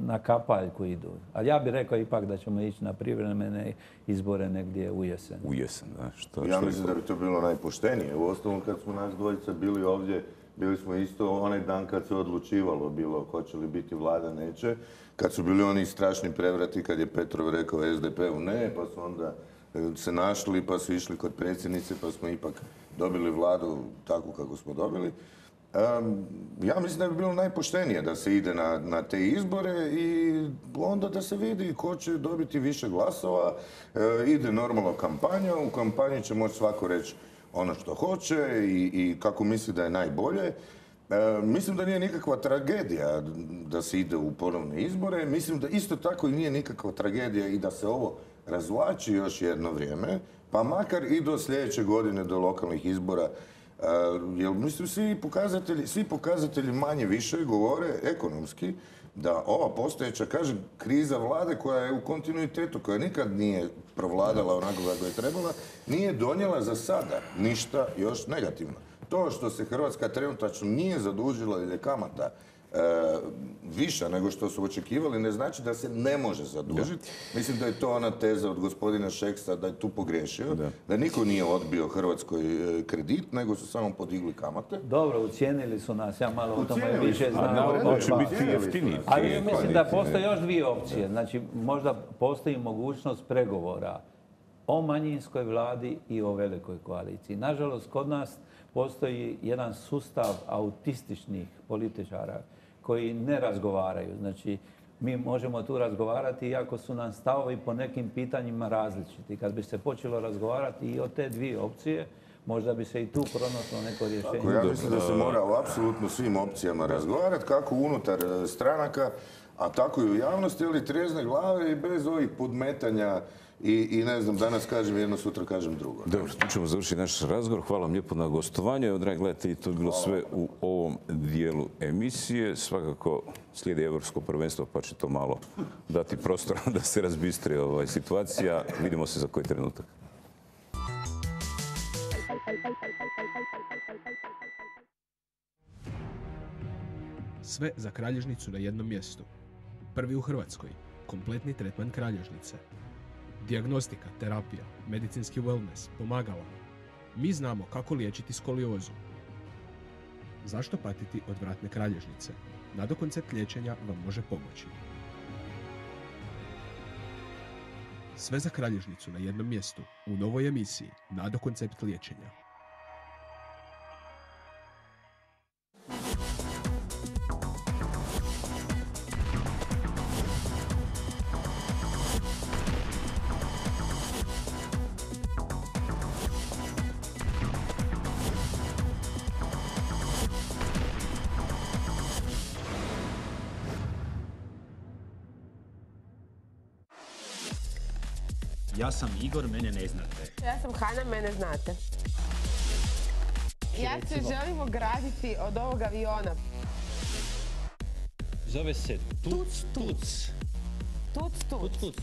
Speaker 11: na kapaljku idu. Ali ja bih rekao ipak da ćemo ići na privremene izbore negdje u jesen.
Speaker 1: U jesen, da. Što,
Speaker 12: Ja
Speaker 1: što
Speaker 12: mislim da bi to bilo najpoštenije. U osnovu kad smo nas dvojica bili ovdje, bili smo isto onaj dan kad se odlučivalo bilo hoće li biti vlada, neće. Kad su bili oni strašni prevrati, kad je Petrov rekao SDP-u ne, pa su onda e, se našli, pa su išli kod predsjednice, pa smo ipak dobili vladu takvu kako smo dobili. Ja mislim da bi bilo najpoštenije da se ide na, na te izbore i onda da se vidi ko će dobiti više glasova. E, ide normalno kampanja, u kampanji će moći svako reći ono što hoće i, i kako misli da je najbolje. E, mislim da nije nikakva tragedija da se ide u ponovne izbore. Mislim da isto tako i nije nikakva tragedija i da se ovo razvlači još jedno vrijeme, pa makar i do sljedeće godine, do lokalnih izbora, jer mislim svi pokazatelji, svi pokazatelji manje više govore ekonomski da ova postojeća, kažem, kriza vlade koja je u kontinuitetu, koja nikad nije provladala onako kako je trebala, nije donijela za sada ništa još negativno. To što se Hrvatska trenutačno nije zadužila ili je kamata viša nego što su očekivali, ne znači da se ne može zadužiti. Mislim da je to ona teza od gospodina Šeksa da je tu pogriješio, da, niko nije odbio Hrvatskoj e, kredit, nego su samo podigli kamate.
Speaker 11: Dobro, ucijenili su nas, ja malo o tome više znam.
Speaker 12: jeftiniji.
Speaker 11: Ali
Speaker 12: Ti
Speaker 11: mislim da postoje još dvije opcije. Znači, možda postoji mogućnost pregovora o manjinskoj vladi i o velikoj koaliciji. Nažalost, kod nas postoji jedan sustav autističnih političara koji ne razgovaraju. Znači, mi možemo tu razgovarati iako su nam stavovi po nekim pitanjima različiti. Kad bi se počelo razgovarati i o te dvije opcije, možda bi se i tu pronašlo neko rješenje.
Speaker 12: Tako, ja mislim da se mora o apsolutno svim opcijama razgovarati, kako unutar e, stranaka, a tako i u javnosti, ali trezne glave i bez ovih podmetanja i, i ne znam, danas kažem jedno, sutra kažem drugo.
Speaker 1: Dobro, tu ćemo završiti naš razgovor. Hvala vam lijepo na gostovanju. Evo, dragi gledatelji, to je bilo sve u ovom dijelu emisije. Svakako slijedi Evropsko prvenstvo, pa će to malo dati prostora da se razbistri ovaj situacija. Vidimo se za koji trenutak.
Speaker 17: Sve za kralježnicu na jednom mjestu. Prvi u Hrvatskoj. Kompletni tretman kralježnice. Dijagnostika, terapija, medicinski wellness, pomagala. Mi znamo kako liječiti skoliozu. Zašto patiti od vratne kralježnice? Nado koncept liječenja vam može pomoći. Sve za kralježnicu na jednom mjestu u novoj emisiji Nado koncept liječenja.
Speaker 18: Igor, mene ne znate.
Speaker 19: Ja sam Hana, mene znate. Ja se želim ograditi od ovog aviona.
Speaker 18: Zove se Tuc Tuc.
Speaker 19: Tuc, tuc.
Speaker 18: Tuc Tuc.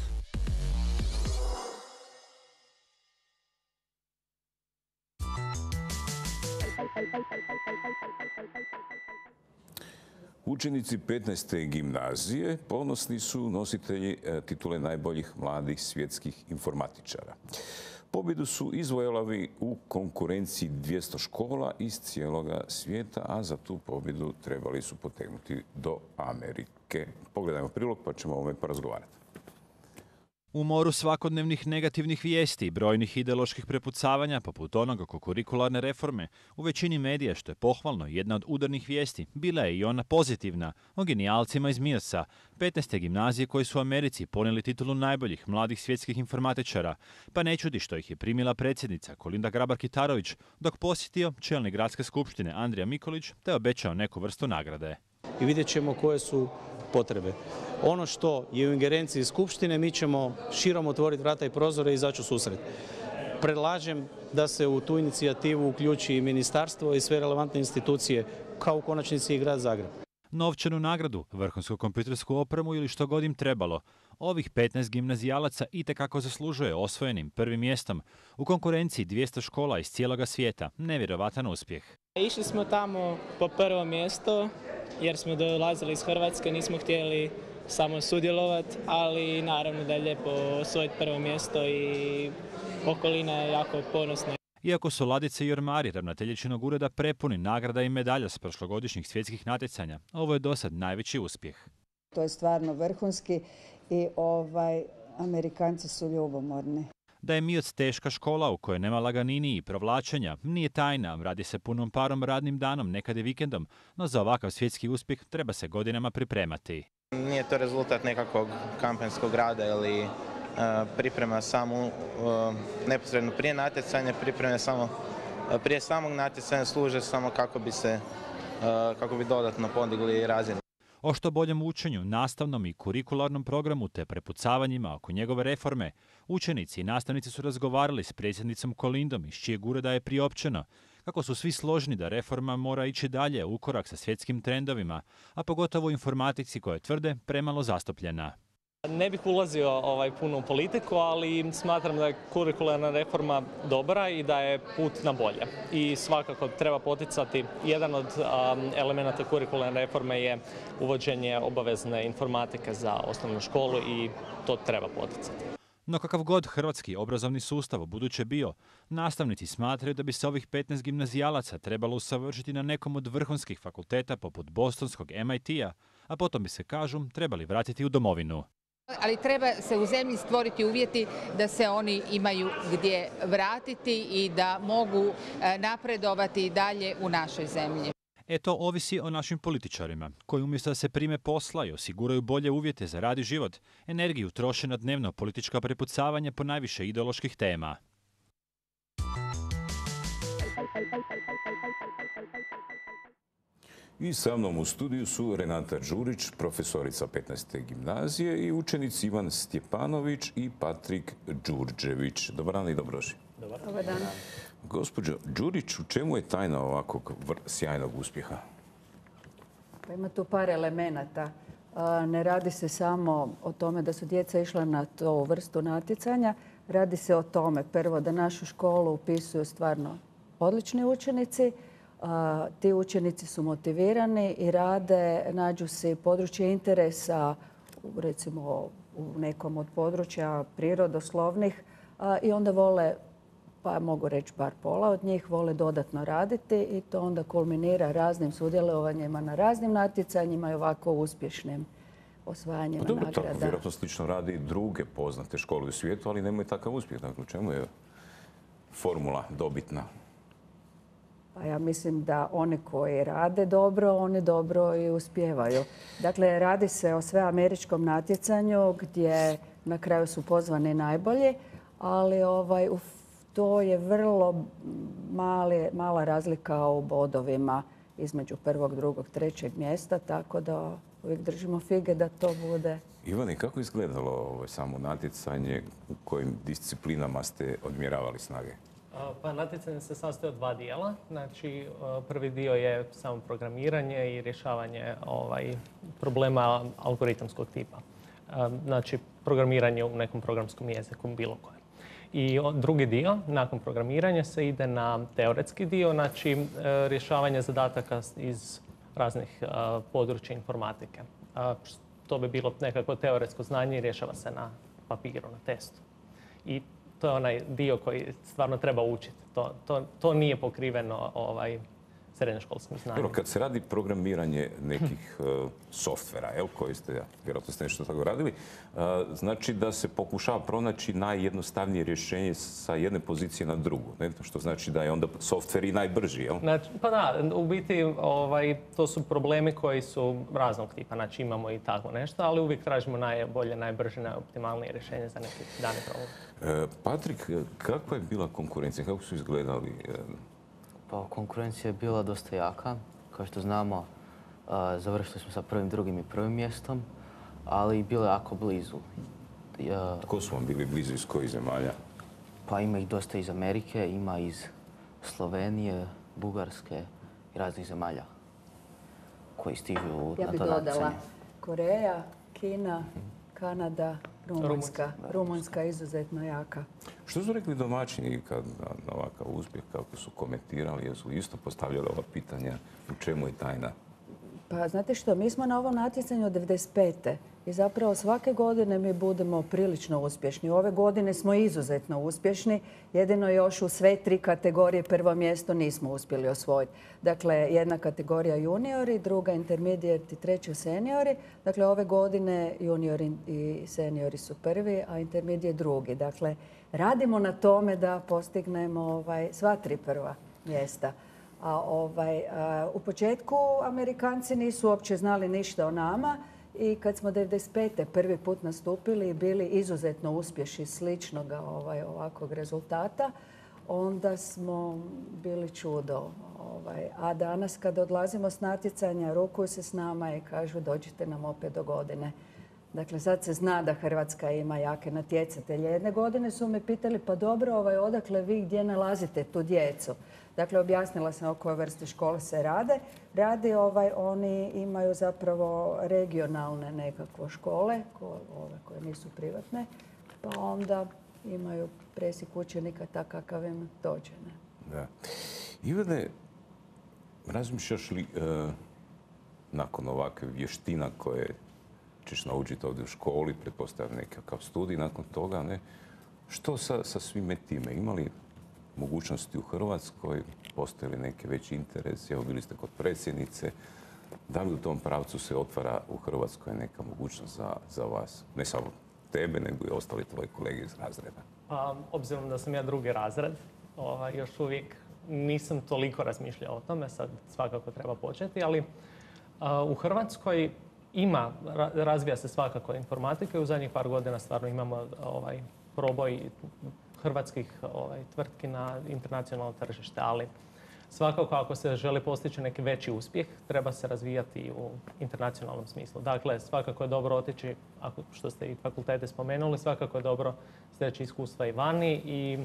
Speaker 1: Učenici 15. gimnazije ponosni su nositelji e, titule najboljih mladih svjetskih informatičara. Pobjedu su izvojelavi u konkurenciji 200 škola iz cijeloga svijeta, a za tu pobjedu trebali su potegnuti do Amerike. Pogledajmo prilog pa ćemo o ovome porazgovarati.
Speaker 20: U moru svakodnevnih negativnih vijesti i brojnih ideoloških prepucavanja, poput onoga oko kurikularne reforme, u većini medija, što je pohvalno, jedna od udarnih vijesti, bila je i ona pozitivna, o genijalcima iz Mirsa, 15. gimnazije koji su u Americi ponijeli titulu najboljih mladih svjetskih informatičara, pa ne čudi što ih je primila predsjednica Kolinda Grabar-Kitarović, dok posjetio čelni gradske skupštine Andrija Mikolić te obećao neku vrstu nagrade.
Speaker 21: I vidjet ćemo koje su potrebe. Ono što je u ingerenciji Skupštine, mi ćemo širom otvoriti vrata i prozore i izaći u susret. Predlažem da se u tu inicijativu uključi i ministarstvo i sve relevantne institucije, kao u konačnici i grad Zagreb.
Speaker 20: Novčanu nagradu, vrhunsku kompjutersku opremu ili što god im trebalo, ovih 15 gimnazijalaca itekako zaslužuje osvojenim prvim mjestom u konkurenciji 200 škola iz cijeloga svijeta. Nevjerovatan uspjeh.
Speaker 22: Išli smo tamo po prvo mjesto jer smo dolazili iz Hrvatske, nismo htjeli samo sudjelovati, ali naravno da je lijepo osvojiti prvo mjesto i okolina je jako ponosna.
Speaker 20: Iako su Ladice i Ormari ravnateljičinog ureda prepuni nagrada i medalja s prošlogodišnjih svjetskih natjecanja, ovo je do sad najveći uspjeh.
Speaker 23: To je stvarno vrhunski i ovaj, Amerikanci su ljubomorni.
Speaker 20: Da je Mioc teška škola u kojoj nema laganini i provlačenja, nije tajna, radi se punom parom radnim danom, nekad i vikendom, no za ovakav svjetski uspjeh treba se godinama pripremati.
Speaker 24: Nije to rezultat nekakvog kampanjskog rada ili e, priprema samo e, neposredno prije natjecanja, pripreme samo e, prije samog natjecanja služe samo kako bi se kako bi dodatno podigli razinu.
Speaker 20: O što boljem učenju, nastavnom i kurikularnom programu te prepucavanjima oko njegove reforme, učenici i nastavnici su razgovarali s predsjednicom Kolindom iz čijeg ureda je priopćeno kako su svi složni da reforma mora ići dalje u korak sa svjetskim trendovima, a pogotovo u informatici koje tvrde premalo zastupljena.
Speaker 22: Ne bih ulazio ovaj, puno u politiku, ali smatram da je kurikularna reforma dobra i da je put na bolje. I svakako treba poticati, jedan od um, elemenata kurikularne reforme je uvođenje obavezne informatike za osnovnu školu i to treba poticati.
Speaker 20: No kakav god hrvatski obrazovni sustav buduće bio, nastavnici smatraju da bi se ovih 15 gimnazijalaca trebalo usavršiti na nekom od vrhunskih fakulteta poput Bostonskog MIT-a, a potom bi se, kažu, trebali vratiti u domovinu.
Speaker 25: Ali treba se u zemlji stvoriti uvjeti da se oni imaju gdje vratiti i da mogu e, napredovati dalje u našoj zemlji.
Speaker 20: E to ovisi o našim političarima, koji umjesto da se prime posla i osiguraju bolje uvjete za radi život, energiju troše na dnevno politička prepucavanja po najviše ideoloških tema.
Speaker 1: I sa mnom u studiju su Renata Đurić, profesorica 15. gimnazije i učenici Ivan Stjepanović i Patrik Đurđević. Dobar dan i dobroši.
Speaker 23: Dobar dan.
Speaker 1: Gospođo Đurić, u čemu je tajna ovakvog sjajnog uspjeha?
Speaker 23: Pa ima tu par elemenata. Ne radi se samo o tome da su djeca išla na to vrstu natjecanja. Radi se o tome prvo da našu školu upisuju stvarno odlični učenici. Ti učenici su motivirani i rade, nađu se područje interesa recimo u nekom od područja prirodoslovnih i onda vole pa mogu reći bar pola od njih, vole dodatno raditi i to onda kulminira raznim sudjelovanjima na raznim natjecanjima i ovako uspješnim osvajanjima
Speaker 1: Pa dobro, tako
Speaker 23: nagrada.
Speaker 1: vjerojatno slično radi i druge poznate škole u svijetu, ali nemaju takav uspjeh. Dakle, čemu je formula dobitna?
Speaker 23: Pa ja mislim da oni koji rade dobro, oni dobro i uspijevaju. Dakle, radi se o sveameričkom natjecanju gdje na kraju su pozvani najbolji, ali ovaj, u- to je vrlo mali, mala razlika u bodovima između prvog, drugog, trećeg mjesta, tako da uvijek držimo fige da to bude
Speaker 1: Ivane, kako izgledalo ovo samo natjecanje? U kojim disciplinama ste odmjeravali snage?
Speaker 22: Pa natjecanje se sastoji od dva dijela. Znači, a, prvi dio je samo programiranje i rješavanje ovaj, problema algoritamskog tipa. A, Znači, programiranje u nekom programskom jeziku, bilo kojem. I drugi dio, nakon programiranja, se ide na teoretski dio, znači e, rješavanje zadataka iz raznih područja informatike. To bi bilo nekako teoretsko znanje i rješava se na papiru, na testu. I to je onaj dio koji stvarno treba učiti. To, to, to nije pokriveno ovaj, srednjoškolskim znanjem.
Speaker 1: Dobro, kad se radi programiranje nekih e, softvera, jel, koji ste, vjerojatno ste nešto tako radili, e, znači da se pokušava pronaći najjednostavnije rješenje sa jedne pozicije na drugu. Ne? Što znači da je onda softver i najbrži, jel?
Speaker 22: Znači, pa da, u biti ovaj, to su problemi koji su raznog tipa. Znači imamo i tako nešto, ali uvijek tražimo najbolje, najbrže, najoptimalnije rješenje za neki dani problem.
Speaker 1: E, Patrik, kakva je bila konkurencija? Kako su izgledali?
Speaker 26: Pa konkurencija je bila dosta jaka. Kao što znamo, a, završili smo sa prvim, drugim i prvim mjestom, ali bilo je jako blizu. Ja,
Speaker 1: Tko su vam bili blizu iz kojih zemalja?
Speaker 26: pa ima ih dosta iz Amerike, ima iz Slovenije, Bugarske i raznih zemalja koji stižu
Speaker 23: Ja
Speaker 26: na
Speaker 23: bih
Speaker 26: to
Speaker 23: dodala
Speaker 26: natjecanje.
Speaker 23: Koreja, Kina, Kanada, Rumunjska. Rumunjska je izuzetno jaka.
Speaker 1: Što su rekli domaćini kad na, ovakav uspjeh, kako su komentirali, jesu isto postavljali ova pitanja u čemu je tajna?
Speaker 23: Pa znate što, mi smo na ovom natjecanju od 95. I zapravo svake godine mi budemo prilično uspješni. Ove godine smo izuzetno uspješni. Jedino još u sve tri kategorije prvo mjesto nismo uspjeli osvojiti. Dakle, jedna kategorija juniori, druga intermediate i treća seniori. Dakle, ove godine juniori i seniori su prvi, a intermediate drugi. Dakle, radimo na tome da postignemo ovaj, sva tri prva mjesta. A ovaj, a, u početku Amerikanci nisu uopće znali ništa o nama i kad smo 95. prvi put nastupili i bili izuzetno uspješni sličnog ovaj, ovakvog rezultata, onda smo bili čudo. Ovaj. A danas kad odlazimo s natjecanja, rukuju se s nama i kažu dođite nam opet do godine. Dakle, sad se zna da Hrvatska ima jake natjecatelje. Jedne godine su me pitali, pa dobro, ovaj, odakle vi gdje nalazite tu djecu? Dakle, objasnila sam o kojoj vrsti škole se rade. Radi, ovaj, oni imaju zapravo regionalne nekakvo škole, ko- ove koje nisu privatne, pa onda imaju presjek učenika tak kakav im dođe. ne.
Speaker 1: Da. Ivane, razmišljaš li e, nakon ovakve vještina koje ćeš naučiti ovdje u školi, pretpostavljam nekakav studij nakon toga, ne? Što sa, sa svime time? Ima li mogućnosti u Hrvatskoj? Postoje li neki veći interes? Evo, bili ste kod predsjednice. Da li u tom pravcu se otvara u Hrvatskoj neka mogućnost za, za vas? Ne samo tebe, nego i ostali tvoji kolege iz razreda.
Speaker 22: Pa, obzirom da sam ja drugi razred, ovaj, još uvijek nisam toliko razmišljao o tome, sad svakako treba početi, ali u Hrvatskoj ima, ra- razvija se svakako informatika i u zadnjih par godina stvarno imamo ovaj, proboj hrvatskih ovaj, tvrtki na internacionalno tržište, ali svakako ako se želi postići neki veći uspjeh, treba se razvijati u internacionalnom smislu. Dakle, svakako je dobro otići, ako, što ste i fakultete spomenuli, svakako je dobro steći iskustva i vani i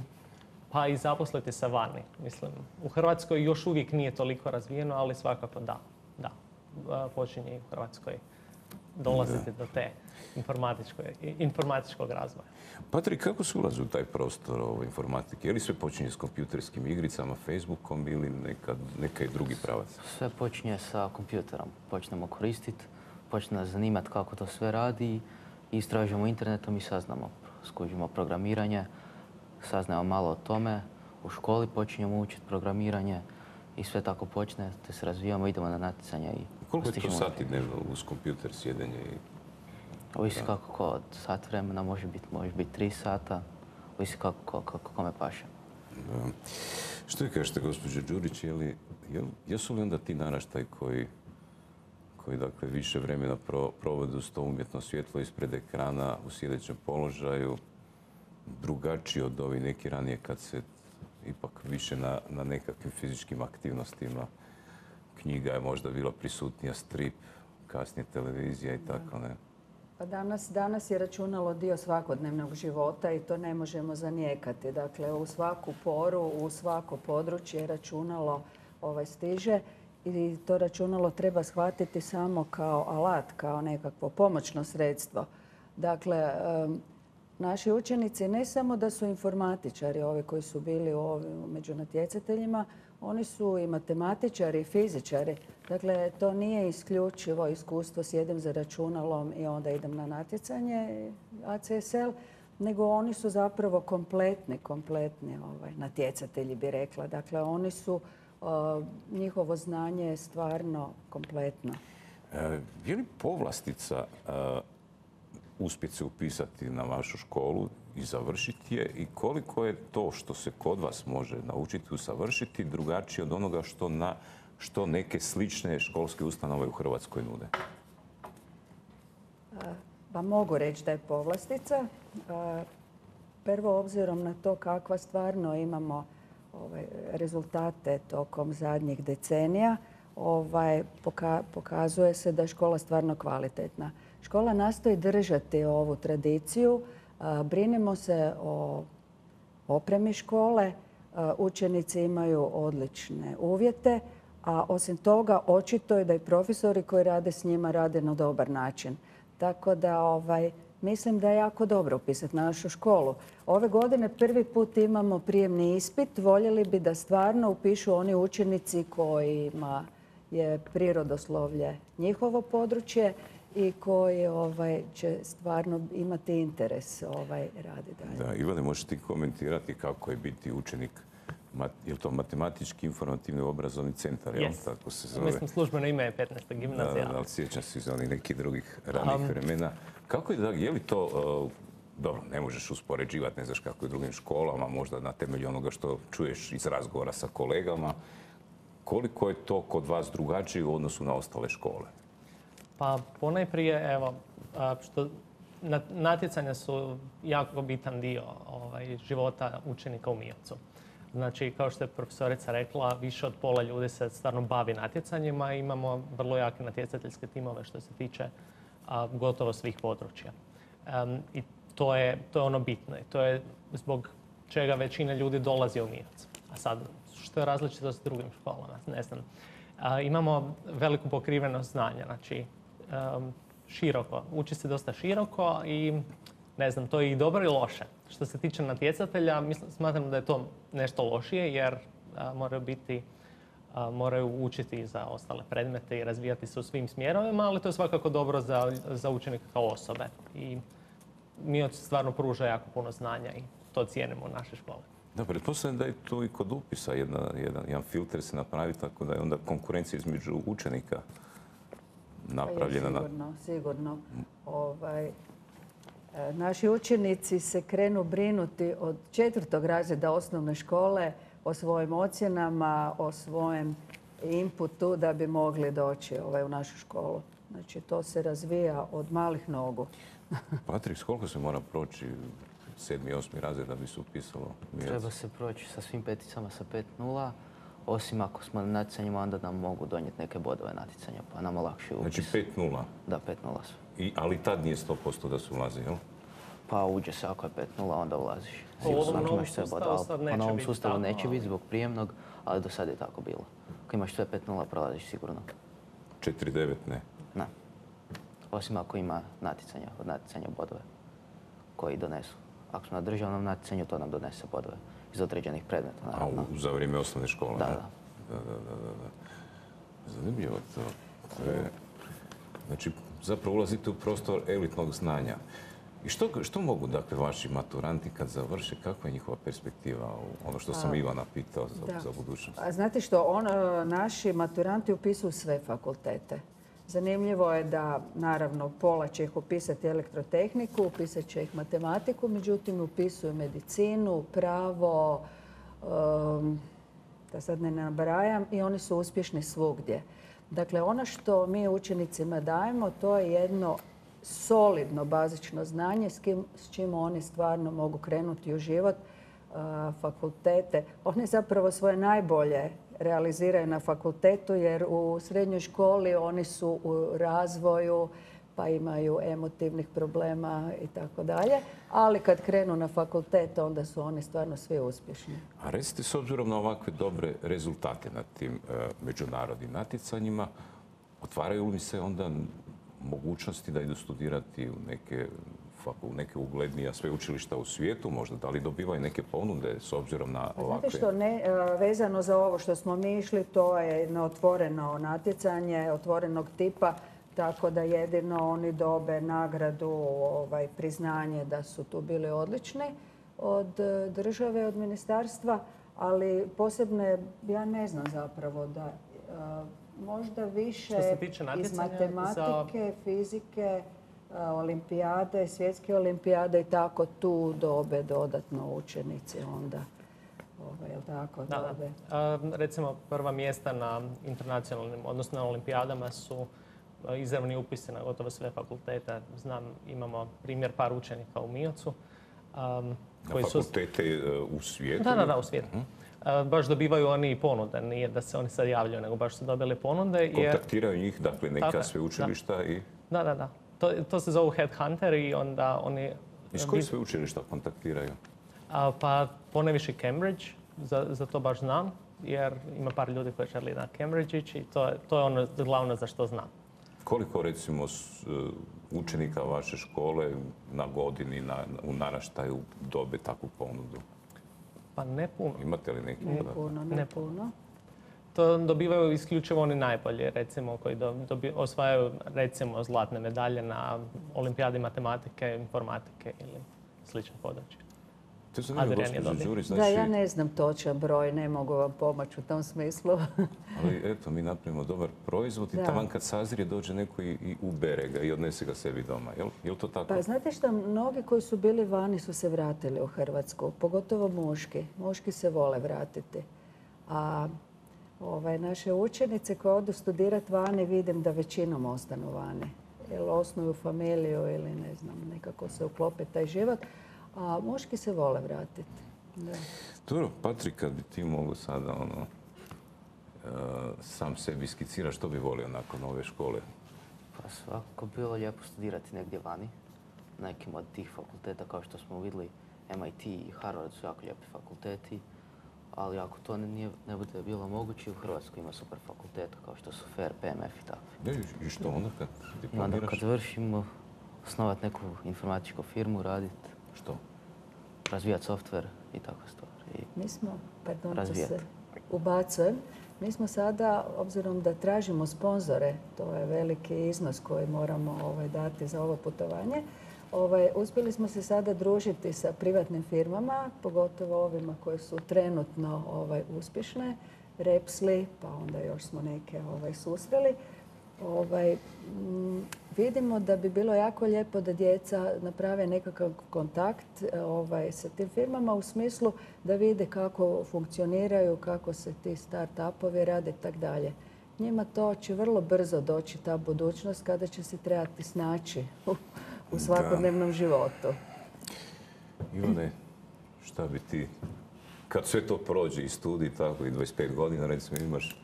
Speaker 22: pa i zaposliti se vani. Mislim, u Hrvatskoj još uvijek nije toliko razvijeno, ali svakako da. Da, počinje i u Hrvatskoj dolaziti do te informatičkog razvoja.
Speaker 1: Patrik, kako se ulazi u taj prostor ovo, informatike? Je li sve počinje s kompjuterskim igricama, Facebookom ili neka, neka i drugi pravac?
Speaker 26: Sve počinje sa kompjuterom. Počnemo koristiti, počne nas zanimati kako to sve radi. Istražujemo internetom i saznamo. Skužimo programiranje, saznamo malo o tome. U školi počinjemo učiti programiranje i sve tako počne, te se razvijamo, idemo na natjecanja i
Speaker 1: Koliko je to sati dnevno uz kompjuter sjedenje i
Speaker 26: Ovisi kako ko, sat vremena može biti, može biti tri sata, ovisi kako, ko- kako kome paše.
Speaker 1: Što vi kažete, gospođo Đurić, je jesu li onda ti naraštaj koji, koji dakle, više vremena pro, provode uz to umjetno svjetlo ispred ekrana u sjedećem položaju, drugačiji od ovih neki ranije kad se ipak više na, na nekakvim fizičkim aktivnostima knjiga je možda bila prisutnija, strip, kasnije televizija i tako ne.
Speaker 23: Pa danas, danas je računalo dio svakodnevnog života i to ne možemo zanijekati. Dakle, u svaku poru, u svako područje računalo ovaj, stiže i to računalo treba shvatiti samo kao alat, kao nekakvo pomoćno sredstvo. Dakle, naši učenici ne samo da su informatičari, ovi koji su bili među natjecateljima, oni su i matematičari i fizičari. Dakle, to nije isključivo iskustvo sjedim za računalom i onda idem na natjecanje ACSL, nego oni su zapravo kompletni, kompletni ovaj, natjecatelji bi rekla. Dakle, oni su, uh, njihovo znanje je stvarno kompletno.
Speaker 1: E, je li povlastica e, uspjeti se upisati na vašu školu i završiti je i koliko je to što se kod vas može naučiti usavršiti drugačije od onoga što, na, što neke slične školske ustanove u Hrvatskoj nude?
Speaker 23: Pa mogu reći da je povlastica. A, Prvo, obzirom na to kakva stvarno imamo ovaj, rezultate tokom zadnjih decenija, ovaj, poka- pokazuje se da je škola stvarno kvalitetna. Škola nastoji držati ovu tradiciju. Brinemo se o opremi škole. a, Učenici imaju odlične uvjete, a osim toga očito je da i profesori koji rade s njima rade na dobar način. Tako da ovaj, mislim da je jako dobro upisati na našu školu. Ove godine prvi put imamo prijemni ispit. Voljeli bi da stvarno upišu oni učenici kojima je prirodoslovlje njihovo područje i koji ovaj, će stvarno imati interes ovaj, raditi dalje.
Speaker 1: Da, Ivane, možeš ti komentirati kako je biti učenik mat- je li to matematički informativni obrazovni centar, jel?
Speaker 22: Jest.
Speaker 1: Tako se zove.
Speaker 22: Mislim, službeno ime je 15.
Speaker 1: Da,
Speaker 22: gimnazija.
Speaker 1: da, ali sjećam se iz onih nekih drugih ranih
Speaker 22: Um,
Speaker 1: vremena. Kako je, da, je li to, uh, dobro, ne možeš uspoređivati, ne znaš kako je u drugim školama, možda na temelju onoga što čuješ iz razgovora sa kolegama. Koliko je to kod vas drugačije u odnosu na ostale škole?
Speaker 22: Pa ponajprije, evo, što na- natjecanja su jako bitan dio ovaj, života učenika u Mijevcu. Znači, kao što je profesorica rekla, više od pola ljudi se stvarno bavi natjecanjima i imamo vrlo jake natjecateljske timove što se tiče a, gotovo svih područja. Em, I to je, to je ono bitno i to je zbog čega većina ljudi dolazi u Mijevac. A sad, što je različito s drugim školama, ne znam. Imamo veliku pokrivenost znanja, znači em, široko, uči se dosta široko i ne znam, to je i dobro i loše. Što se tiče natjecatelja, mislim, smatram da je to nešto lošije jer a, moraju biti a, moraju učiti za ostale predmete i razvijati se u svim smjerovima, ali to je svakako dobro za, za učenika kao osobe. I mi stvarno pruža jako puno znanja i to cijenimo u našoj školi.
Speaker 1: Da, pretpostavljam da je tu i kod upisa jedna, jedan, jedan filter se napravi tako da je onda konkurencija između učenika napravljena.
Speaker 23: Pa je,
Speaker 1: na-
Speaker 23: sigurno, sigurno. Ovaj, e, naši učenici se krenu brinuti od četvrtog razreda osnovne škole o svojim ocjenama, o svojem inputu da bi mogli doći ovaj, u našu školu. Znači, to se razvija od malih nogu.
Speaker 1: Patrik, koliko se mora proći sedmi, osmi razred da bi se upisalo?
Speaker 26: Treba se proći sa svim peticama sa 5.0, osim ako smo na natjecanjima, onda nam mogu donijeti neke bodove natjecanja, pa nam je lakše upis.
Speaker 1: Znači 5-0.
Speaker 26: Da, 5.0 su.
Speaker 1: I, ali tad nije 100% da se ulazi, jel?
Speaker 26: Pa uđe se ako je 5.0, onda ulaziš.
Speaker 22: Po ovom novom sad
Speaker 26: Po
Speaker 22: neće
Speaker 26: novom
Speaker 22: biti
Speaker 26: sustavu neće biti zbog prijemnog, ali do sada je tako bilo. Ako imaš sve 5.0, prolaziš sigurno.
Speaker 1: 4-9 ne.
Speaker 26: Ne. Osim ako ima natjecanja, od natjecanja bodove koji donesu. Ako smo na državnom natjecanju, to nam donese bodove iz određenih predmeta,
Speaker 1: A u, za vrijeme osnovne škole?
Speaker 26: Da, da.
Speaker 1: Da, da, da, da, da. Zanimljivo to. to je, znači, zapravo ulazite u prostor elitnog znanja. I što, što mogu dakle vaši maturanti kad završe, kakva je njihova perspektiva, u ono što sam Ivana pitao za, budućnost?
Speaker 23: A znate što, on, e, naši maturanti upisuju sve fakultete. Zanimljivo je da, naravno, pola će ih upisati elektrotehniku, upisat će ih matematiku, međutim, upisuju medicinu, pravo, em, da sad ne nabrajam, i oni su uspješni svugdje. Dakle, ono što mi učenicima dajemo, to je jedno solidno bazično znanje s, čim oni stvarno mogu krenuti u život, fakultete. Oni zapravo svoje najbolje realiziraju na fakultetu jer u srednjoj školi oni su u razvoju pa imaju emotivnih problema i tako dalje. Ali kad krenu na fakultet onda su oni stvarno svi uspješni.
Speaker 1: A recite, s obzirom na ovakve dobre rezultate na tim e, međunarodnim natjecanjima, otvaraju li se onda mogućnosti da idu studirati u neke, faku- u neke uglednija sveučilišta u svijetu, možda da li dobivaju neke ponude s obzirom na ovakve...
Speaker 23: Znate što, ne, e, vezano za ovo što smo mi išli, to je jedno otvoreno natjecanje, otvorenog tipa, tako da jedino oni dobe nagradu, ovaj, priznanje da su tu bili odlični od e, države, od ministarstva, ali posebne, ja ne znam zapravo da e, možda više
Speaker 22: Što se tiče
Speaker 23: iz
Speaker 22: natjecanja
Speaker 23: matematike, fizike, olimpijade, svjetske olimpijade i tako tu dobe dodatno učenici onda. Ovaj, jel tako,
Speaker 22: Da,
Speaker 23: dobe.
Speaker 22: A, recimo prva mjesta na internacionalnim, odnosno na olimpijadama su izravni upisi na gotovo sve fakultete. Znam, imamo primjer par učenika u Miocu. um,
Speaker 1: Na
Speaker 22: koji su...
Speaker 1: fakultete e, u svijetu?
Speaker 22: Da, da, da, u svijetu. A, baš dobivaju oni i ponude, nije da se oni sad javljaju, nego baš su dobili ponude. jer-
Speaker 1: Kontaktiraju njih, dakle, neka
Speaker 22: je,
Speaker 1: sveučilišta i...
Speaker 22: Da, da, da. To, to se zovu headhunter i onda oni...
Speaker 1: Iz kojih sveučilišta kontaktiraju?
Speaker 22: A, pa poneviše Cambridge, za, za to baš znam, jer ima par ljudi koji želi na Cambridge ići i to je, to je ono glavno za što znam.
Speaker 1: Koliko, recimo, e, učenika vaše škole na godini, na, u naraštaju dobe takvu ponudu?
Speaker 22: Pa ne puno.
Speaker 1: Imate li neki
Speaker 23: Ne
Speaker 1: podatak?
Speaker 23: puno, Ne puno.
Speaker 22: To dobivaju isključivo oni najbolji, recimo, koji do, dobi- osvajaju, recimo, zlatne medalje na olimpijadi matematike, informatike ili slične.
Speaker 1: To je
Speaker 22: je.
Speaker 1: Đurić,
Speaker 23: Da,
Speaker 1: znači,
Speaker 23: ja ne znam točan broj, ne mogu vam pomoći u tom smislu.
Speaker 1: ali eto, mi napravimo dobar proizvod i taman kad sazrije dođe neko i, i ubere ga i odnese ga sebi doma. Jel, jel to tako?
Speaker 23: Pa znate što, mnogi koji su bili vani su se vratili u Hrvatsku, pogotovo muški. Muški se vole vratiti. A ovaj, naše učenice koje odu studirati vani vidim da većinom ostanu vani. Ili osnuju familiju ili ne znam, nekako se uklope taj život. A muški se vole vratiti. Da.
Speaker 1: Dobro, Patrik, kad bi ti mogao sada ono, e, sam sebi skicirati što bi volio nakon ove škole?
Speaker 26: Pa svakako bilo lijepo studirati negdje vani. Nekim od tih fakulteta kao što smo vidjeli, MIT i Harvard su jako lijepi fakulteti. Ali ako to ne, nije, ne bude bilo moguće, u Hrvatskoj ima super fakulteta kao što su FAIR, PMF i tako.
Speaker 1: Ne, i što onda kad
Speaker 26: I onda
Speaker 1: diplomiraš?
Speaker 26: kad završimo, osnovati neku informatičku firmu, raditi.
Speaker 1: Što?
Speaker 26: Razvijati software i takve stvari. I
Speaker 23: Mi smo, pardon, to
Speaker 26: Razvijati.
Speaker 23: se ubacujem. Mi smo sada, obzirom da tražimo sponzore, to je veliki iznos koji moramo ovaj, dati za ovo putovanje, ovaj, uspjeli smo se sada družiti sa privatnim firmama, pogotovo ovima koje su trenutno ovaj, uspješne, Repsli, pa onda još smo neke ovaj, susreli. Ovaj, vidimo da bi bilo jako lijepo da djeca naprave nekakav kontakt ovaj, sa tim firmama u smislu da vide kako funkcioniraju, kako se ti start-upovi rade i tak dalje. Njima to će vrlo brzo doći ta budućnost kada će se trebati snaći u, svakodnevnom životu.
Speaker 1: Ivane, šta bi ti, kad sve to prođe i studij, tako i 25 godina, recimo imaš,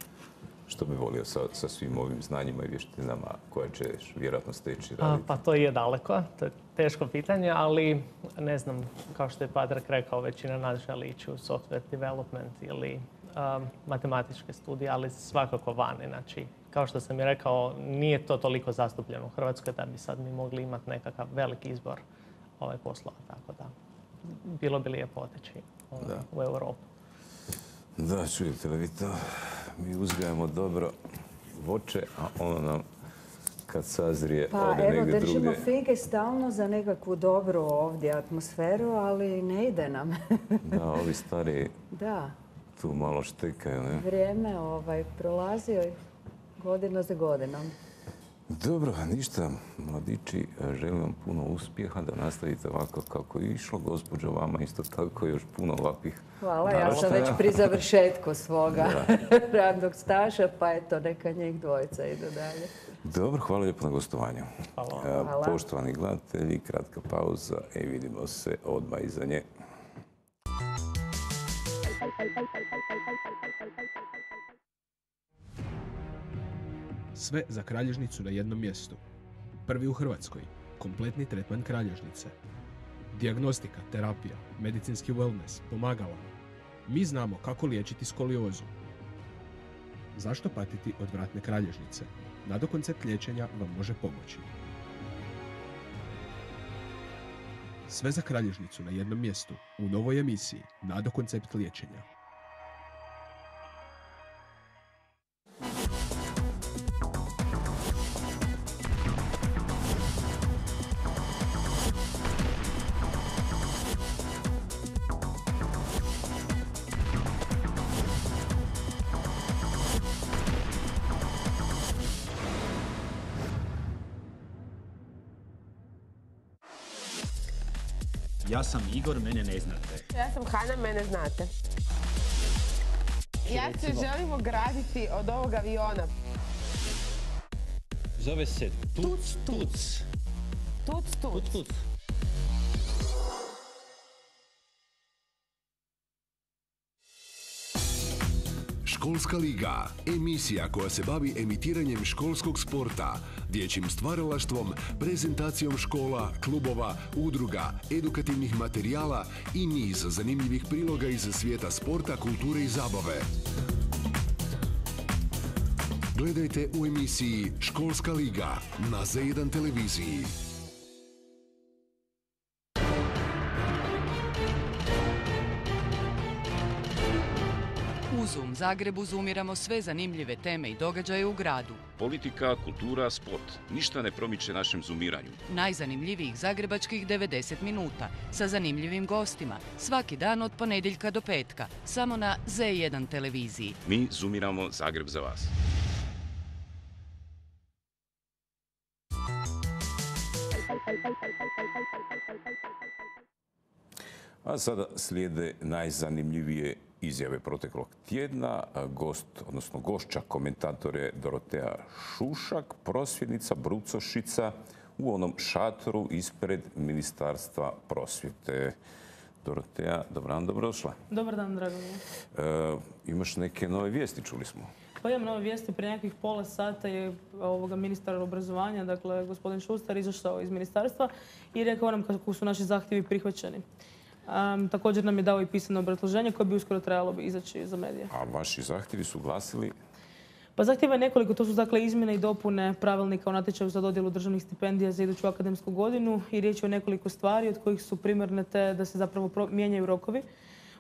Speaker 1: što bi volio sa, sa svim ovim znanjima i vještinama koje ćeš vjerojatno steći
Speaker 22: A,
Speaker 1: raditi?
Speaker 22: pa to je daleko, to je teško pitanje, ali ne znam, kao što je Patrik rekao, većina nas želi ići u software development ili um, matematičke studije, ali svakako vani. Znači, kao što sam i rekao, nije to toliko zastupljeno u Hrvatskoj da bi sad mi mogli imati nekakav veliki izbor ovaj poslova, tako da bilo bi lijepo otići ovaj, u Europu.
Speaker 1: Da, čujete li vi to? Mi uzgajamo dobro voće, a ono nam kad sazrije,
Speaker 23: Pa
Speaker 1: ode
Speaker 23: evo,
Speaker 1: negdje
Speaker 23: držimo fige stalno za nekakvu dobru ovdje atmosferu, ali ne ide nam.
Speaker 1: Da, ovi stari
Speaker 23: da,
Speaker 1: tu malo štekaju, ne?
Speaker 23: vrijeme ovaj, prolazio godina za godinom.
Speaker 1: Dobro, ništa, mladići, želim vam puno uspjeha da nastavite ovako kako je išlo. Gospođo, vama isto tako još puno ovakvih
Speaker 23: Hvala, ja sam već pri završetku svoga radnog staža, pa eto, neka njih dvojica idu dalje.
Speaker 1: Dobro, hvala lijepo na gostovanju.
Speaker 23: Hvala. Hvala.
Speaker 1: Poštovani gledatelji, kratka pauza i vidimo se odmah iza nje.
Speaker 17: Sve za kralježnicu na jednom mjestu. Prvi u Hrvatskoj. Kompletni tretman kralježnice. Dijagnostika, terapija, medicinski wellness, pomagala. Mi znamo kako liječiti skoliozu. Zašto patiti od vratne kralježnice? Nado koncept liječenja vam može pomoći. Sve za kralježnicu na jednom mjestu u novoj emisiji Nado koncept liječenja.
Speaker 18: Ja sam Igor, mene ne znate.
Speaker 19: Ja sam Hana, mene znate. Ja se želim ograditi od ovog aviona.
Speaker 18: Zove se Tuc Tuc.
Speaker 19: Tuc, tuc.
Speaker 18: Tuc Tuc.
Speaker 27: Školska liga, emisija koja se bavi emitiranjem školskog sporta, dječjim stvaralaštvom, prezentacijom škola, klubova, udruga, edukativnih materijala i niz zanimljivih priloga iz svijeta sporta, kulture i zabave. Gledajte u emisiji Školska liga na Z1 televiziji.
Speaker 2: Zoom Zagrebu zoomiramo sve zanimljive teme i događaje u gradu.
Speaker 28: Politika, kultura, sport. Ništa ne promiče našem zoomiranju.
Speaker 2: Najzanimljivijih zagrebačkih 90 minuta sa zanimljivim gostima. Svaki dan od ponedjeljka do petka. Samo na Z1 televiziji.
Speaker 28: Mi zoomiramo Zagreb za vas.
Speaker 1: A sada slijede najzanimljivije izjave proteklog tjedna. Gost, odnosno gošća komentator je Dorotea Šušak, prosvjednica Brucošica u onom šatoru ispred Ministarstva prosvjete. Dorotea, dobro dan, dobrodošla.
Speaker 29: Dobar dan, drago.
Speaker 1: E, imaš neke nove vijesti, čuli smo.
Speaker 29: Pa imam nove vijesti, prije nekakvih pola sata je ovoga ministar obrazovanja, dakle gospodin Šustar, izašao iz ministarstva i rekao nam kako su naši zahtjevi prihvaćeni. Također nam je dao i pisano obrazloženje koje bi uskoro trebalo bi izaći za medije.
Speaker 1: A vaši zahtjevi su glasili
Speaker 29: Pa zahtjeva je nekoliko, to su dakle izmjene i dopune pravilnika o natječaju za dodjelu državnih stipendija za iduću akademsku godinu i riječ je o nekoliko stvari od kojih su primarne te da se zapravo mijenjaju rokovi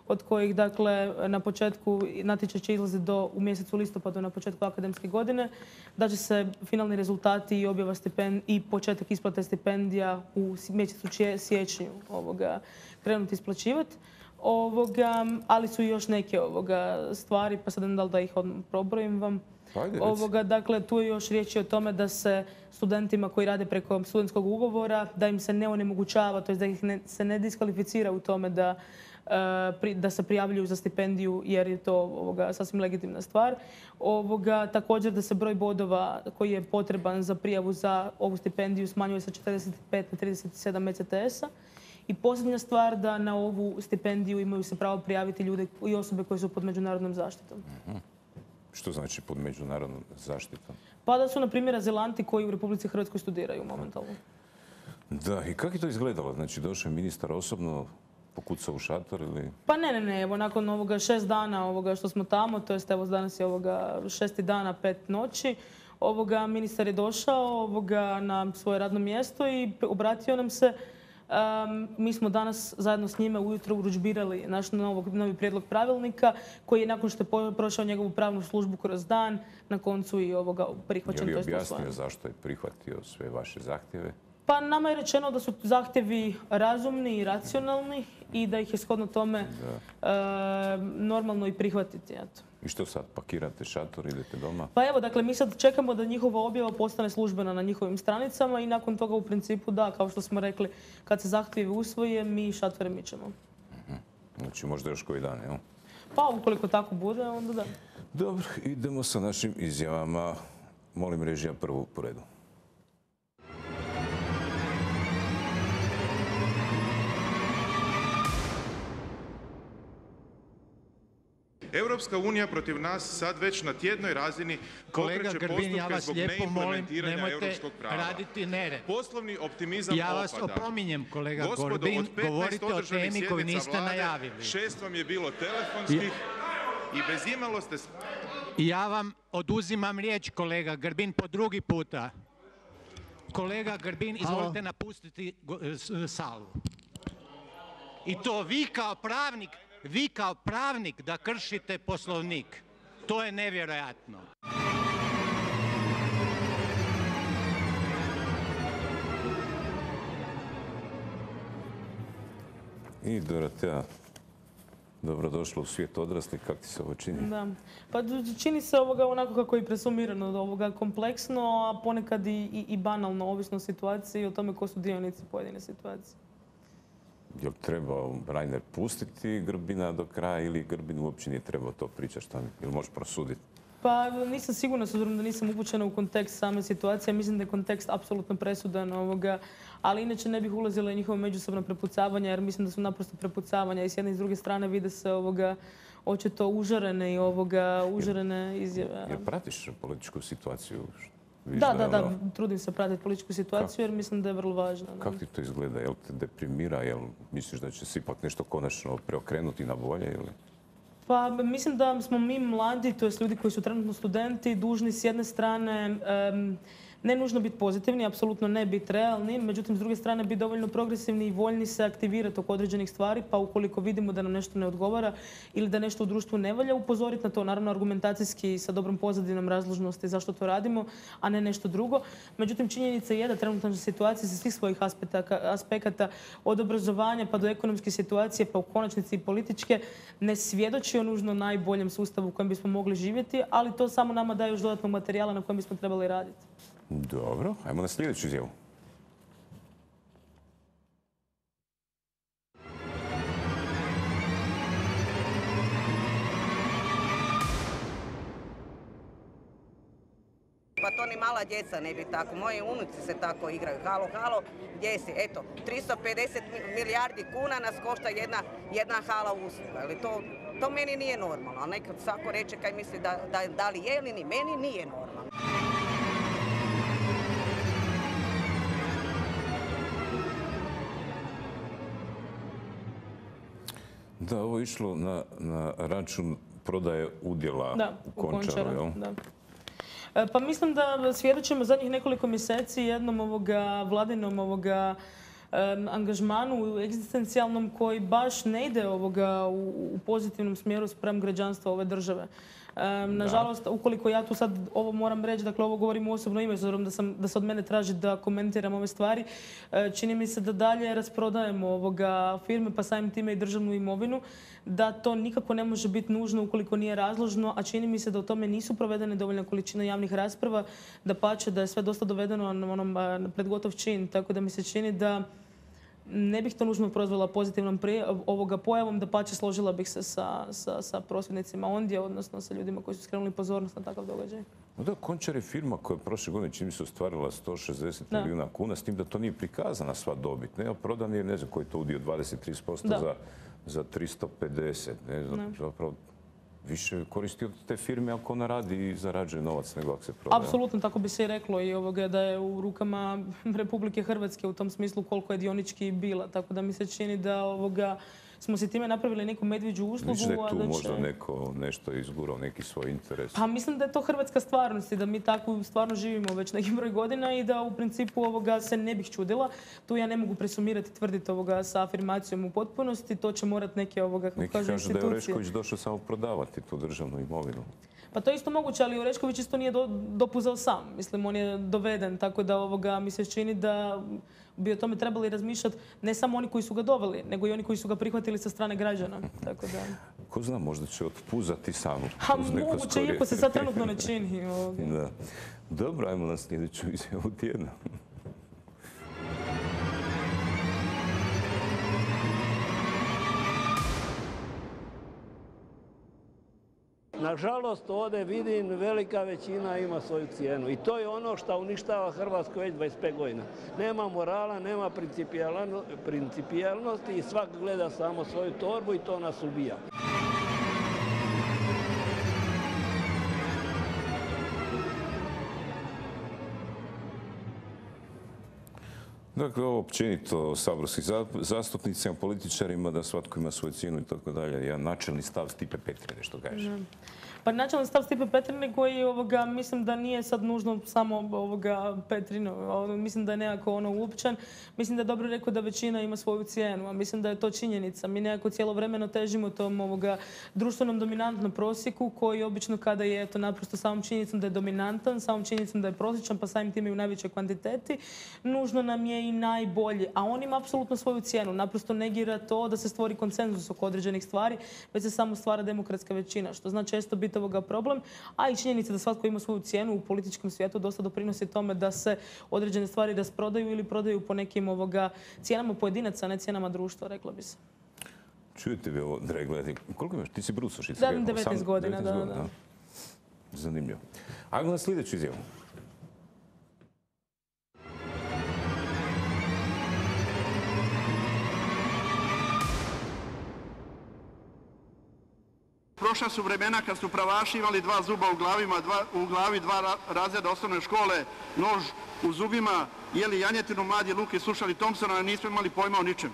Speaker 29: od kojih dakle na početku natječaj će izlaziti do u mjesecu listopadu na početku akademske godine, da će se finalni rezultati i objava stipend i početak isplate stipendija u mjesecu siječnju ovoga krenuti isplaćivati. Ovoga, ali su još neke ovoga stvari, pa sad da li da ih probrojim vam.
Speaker 1: Ajde.
Speaker 29: Ovoga, dakle, tu je još riječ o tome da se studentima koji rade preko studentskog ugovora, da im se ne onemogućava, to da ih ne, se ne diskvalificira u tome da, e, da se prijavljuju za stipendiju jer je to ovoga, sasvim legitimna stvar. Ovoga, također da se broj bodova koji je potreban za prijavu za ovu stipendiju smanjuje sa 45 na 37 ECTS-a. I posljednja stvar da na ovu stipendiju imaju se pravo prijaviti ljude i osobe koje su pod međunarodnom zaštitom.
Speaker 1: Što znači pod međunarodnom zaštitom?
Speaker 29: Pa da su, na primjer, azilanti koji u Republici Hrvatskoj studiraju momentalno.
Speaker 1: Da, i kako je to izgledalo? Znači, došao je ministar osobno, pokucao u šator ili...
Speaker 29: Pa ne, ne, ne, evo nakon ovoga šest dana ovoga što smo tamo, to jest evo danas je ovoga šesti dana, pet noći, ovoga ministar je došao ovoga na svoje radno mjesto i obratio nam se Um, mi smo danas zajedno s njime ujutro urudžbirali naš novog, novi prijedlog pravilnika koji je nakon što je prošao njegovu pravnu službu kroz dan na koncu i ovoga
Speaker 1: Je
Speaker 29: prihvaćen.
Speaker 1: li
Speaker 29: to jest
Speaker 1: objasnio zašto je prihvatio sve vaše zahtjeve?
Speaker 29: Pa nama je rečeno da su zahtjevi razumni i racionalni i da ih je shodno tome e, normalno i prihvatiti. Eto.
Speaker 1: I što sad, pakirate šator, idete doma?
Speaker 29: Pa evo, dakle, mi sad čekamo da njihova objava postane službena na njihovim stranicama i nakon toga u principu da, kao što smo rekli, kad se zahtjevi usvoje, mi šatore mičemo.
Speaker 1: Znači možda još koji dan, jel?
Speaker 29: Pa ukoliko tako bude, onda da.
Speaker 1: Dobro, idemo sa našim izjavama. Molim režija prvu po redu.
Speaker 30: Europska unija protiv nas sad već na tjednoj razini
Speaker 31: Kolega
Speaker 30: pokreće
Speaker 31: Grbin, ja
Speaker 30: postupke
Speaker 31: vas
Speaker 30: zbog
Speaker 31: lijepo molim,
Speaker 30: neimplementiranja
Speaker 31: nemojte
Speaker 30: europskog prava.
Speaker 31: raditi nered.
Speaker 30: Poslovni optimizam
Speaker 31: Ja vas
Speaker 30: opada.
Speaker 31: opominjem, kolega
Speaker 30: Gospodo,
Speaker 31: Grbin,
Speaker 30: od 15
Speaker 31: govorite o temi koju niste
Speaker 30: Vlade,
Speaker 31: najavili.
Speaker 30: Šest vam je bilo telefonskih i bez imalo ste...
Speaker 31: ja vam oduzimam riječ, kolega Grbin, po drugi puta. Kolega Grbin, izvolite napustiti salu. I to vi kao pravnik, vi kao pravnik da kršite poslovnik. To je nevjerojatno.
Speaker 1: I Dorotea, dobrodošla u svijet odraslih, kako ti se ovo čini?
Speaker 29: Da. Pa čini se ovoga onako kako je presumirano, ovoga kompleksno, a ponekad i, i, i banalno, ovisno o situaciji i o tome ko su dionici pojedine situacije.
Speaker 1: Jel trebao Rainer pustiti Grbina do kraja ili Grbin uopće nije trebao to pričati? Šta mi? Jel možeš prosuditi?
Speaker 29: Pa nisam sigurna, s obzirom da nisam upućena u kontekst same situacije. Mislim da je kontekst apsolutno presudan ovoga, ali inače ne bih ulazila u njihova međusobna prepucavanja jer mislim da su naprosto prepucavanja i s jedne i s druge strane vide se ovoga očito užarene i ovoga užarene izjave.
Speaker 1: Jel pratiš političku situaciju?
Speaker 29: Da,
Speaker 1: je
Speaker 29: da, da,
Speaker 1: ono-
Speaker 29: trudim se pratiti političku situaciju jer mislim da je vrlo važna.
Speaker 1: Kako ti to izgleda? Jel te deprimira? Jel misliš da će se ipak nešto konačno preokrenuti na bolje? Ili?
Speaker 29: Pa mislim da smo mi mladi, to jest ljudi koji su trenutno studenti, dužni s jedne strane ne nužno biti pozitivni, apsolutno ne biti realni, međutim s druge strane biti dovoljno progresivni i voljni se aktivirati oko određenih stvari, pa ukoliko vidimo da nam nešto ne odgovara ili da nešto u društvu ne valja, upozoriti na to, naravno argumentacijski sa dobrom pozadinom razložnosti zašto to radimo, a ne nešto drugo. Međutim, činjenica je da trenutna situacija sa svih svojih aspekata, aspekata od obrazovanja pa do ekonomske situacije, pa u konačnici i političke, ne svjedoči o nužno najboljem sustavu u kojem bismo mogli živjeti, ali to samo nama daje još dodatnog materijala na kojem bismo trebali raditi.
Speaker 1: Dobro, ajmo na sljedeću izjavu.
Speaker 32: Pa to ni mala djeca ne bi tako. Moji unuci se tako igraju. Halo, halo, gdje si? Eto, 350 mi- milijardi kuna nas košta jedna, jedna hala usluga. Ali to, to meni nije normalno. A nekad svako reče kaj misli da, da, da li je ili ni meni nije normalno.
Speaker 1: Da, ovo je išlo na, na račun prodaje udjela
Speaker 29: Da,
Speaker 1: u Končaru, jel?
Speaker 29: da. E, Pa mislim da svjedočimo zadnjih nekoliko mjeseci jednom ovoga vladinom ovoga angažmanu egzistencijalnom koji baš ne ide ovoga u, pozitivnom smjeru spram građanstva ove države. Nažalost, ukoliko ja tu sad ovo moram reći, dakle ovo govorim u osobno ime, s obzirom da, sam, da se od mene traži da komentiram ove stvari, e, čini mi se da dalje rasprodajemo ovoga firme, pa samim time i državnu imovinu, da to nikako ne može biti nužno ukoliko nije razložno, a čini mi se da o tome nisu provedene dovoljna količina javnih rasprava, da pače da je sve dosta dovedeno na onom a, na pred gotov čin, tako da mi se čini da ne bih to nužno prozvala pozitivnom prije, ovoga pojavom, da pače složila bih se sa, sa, sa prosvjednicima ondje, odnosno sa ljudima koji su skrenuli pozornost na takav događaj.
Speaker 1: No da, Končar je firma koja je prošle godine čini se ostvarila 160
Speaker 29: Da.
Speaker 1: milijuna kuna, s tim da to nije prikazana sva dobit. Ne, prodan je, ne znam koji je to udio, 20-30%
Speaker 29: Da.
Speaker 1: za, za 350. Ne znam, zapravo više koristi od te firme ako ona radi i zarađuje novac nego ako se prodaje.
Speaker 29: Apsolutno, tako bi se i reklo i ovoga da je u rukama Republike Hrvatske u tom smislu koliko je dionički bila. Tako da mi se čini da ovoga smo si time napravili neku medvjeđu uslugu.
Speaker 1: Misliš da je tu
Speaker 29: da će-
Speaker 1: možda neko nešto izgurao, neki svoj interes?
Speaker 29: Pa mislim da je to hrvatska stvarnost i da mi tako stvarno živimo već neki broj godina i da u principu ovoga se ne bih čudila. Tu ja ne mogu presumirati, tvrditi ovoga sa afirmacijom u potpunosti. To će morat neke ovoga, kako
Speaker 1: Neki
Speaker 29: kažu,
Speaker 1: da je. Orešković došao samo prodavati tu državnu imovinu.
Speaker 29: Pa to je isto moguće, ali Orešković isto nije do, dopuzao sam. Mislim, on je doveden, tako da ovoga mi se čini da bi o tome trebali razmišljati ne samo oni koji su ga doveli, nego i oni koji su ga prihvatili sa strane građana. Tako da...
Speaker 1: Ko zna, možda će otpuzati samu.
Speaker 29: A
Speaker 1: uz neko
Speaker 29: moguće, iako se sad trenutno ne čini. ovoga.
Speaker 1: Da. Dobro, ajmo na sljedeću izjavu tjedna.
Speaker 33: Nažalost, ovdje vidim velika većina ima svoju cijenu i to je ono što uništava Hrvatsku već 25 godina. Nema morala, nema principijelnosti i svak gleda samo svoju torbu i to nas ubija.
Speaker 1: Dakle, ovo općenito saborskim za- zastupnicima, političarima, da svatko ima svoju cijenu i tako dalje. Jedan načelni stav Stipe Petrine, što kaže.
Speaker 29: Pa načelni stav Stipe Petrine koji ovoga, mislim da nije sad nužno samo ovoga Petrino. Mislim da je nekako ono uopćen. Mislim da je dobro rekao da većina ima svoju cijenu, a mislim da je to činjenica. Mi nekako cijelo vremeno težimo tom ovoga društvenom dominantnom prosjeku koji obično kada je eto naprosto samom činjenicom da je dominantan, samom činjenicom da je prosječan, pa samim time i u najvećoj kvantiteti, nužno nam je i najbolji. A on ima apsolutno svoju cijenu. Naprosto negira to da se stvori konsenzus oko određenih stvari, već se samo stvara demokratska većina, što zna često biti ovoga problem. A i činjenica da svatko ima svoju cijenu u političkom svijetu dosta doprinosi tome da se određene stvari rasprodaju ili prodaju po nekim ovoga cijenama pojedinaca, a ne cijenama društva, rekla bi se.
Speaker 1: Čujete vi ovo, dragi gledatelji, koliko imaš? Ti si brusoš?
Speaker 29: Da, 19 godina, da, da.
Speaker 1: Zanimljivo. Ajmo na sljedeću izjavu.
Speaker 34: Prošla su vremena kad su pravaši imali dva zuba u, glavima, u glavi, dva ra- razreda osnovne škole, nož u zubima, jeli janjetinu, mladi luki, slušali Thompsona, nismo imali pojma o ničem.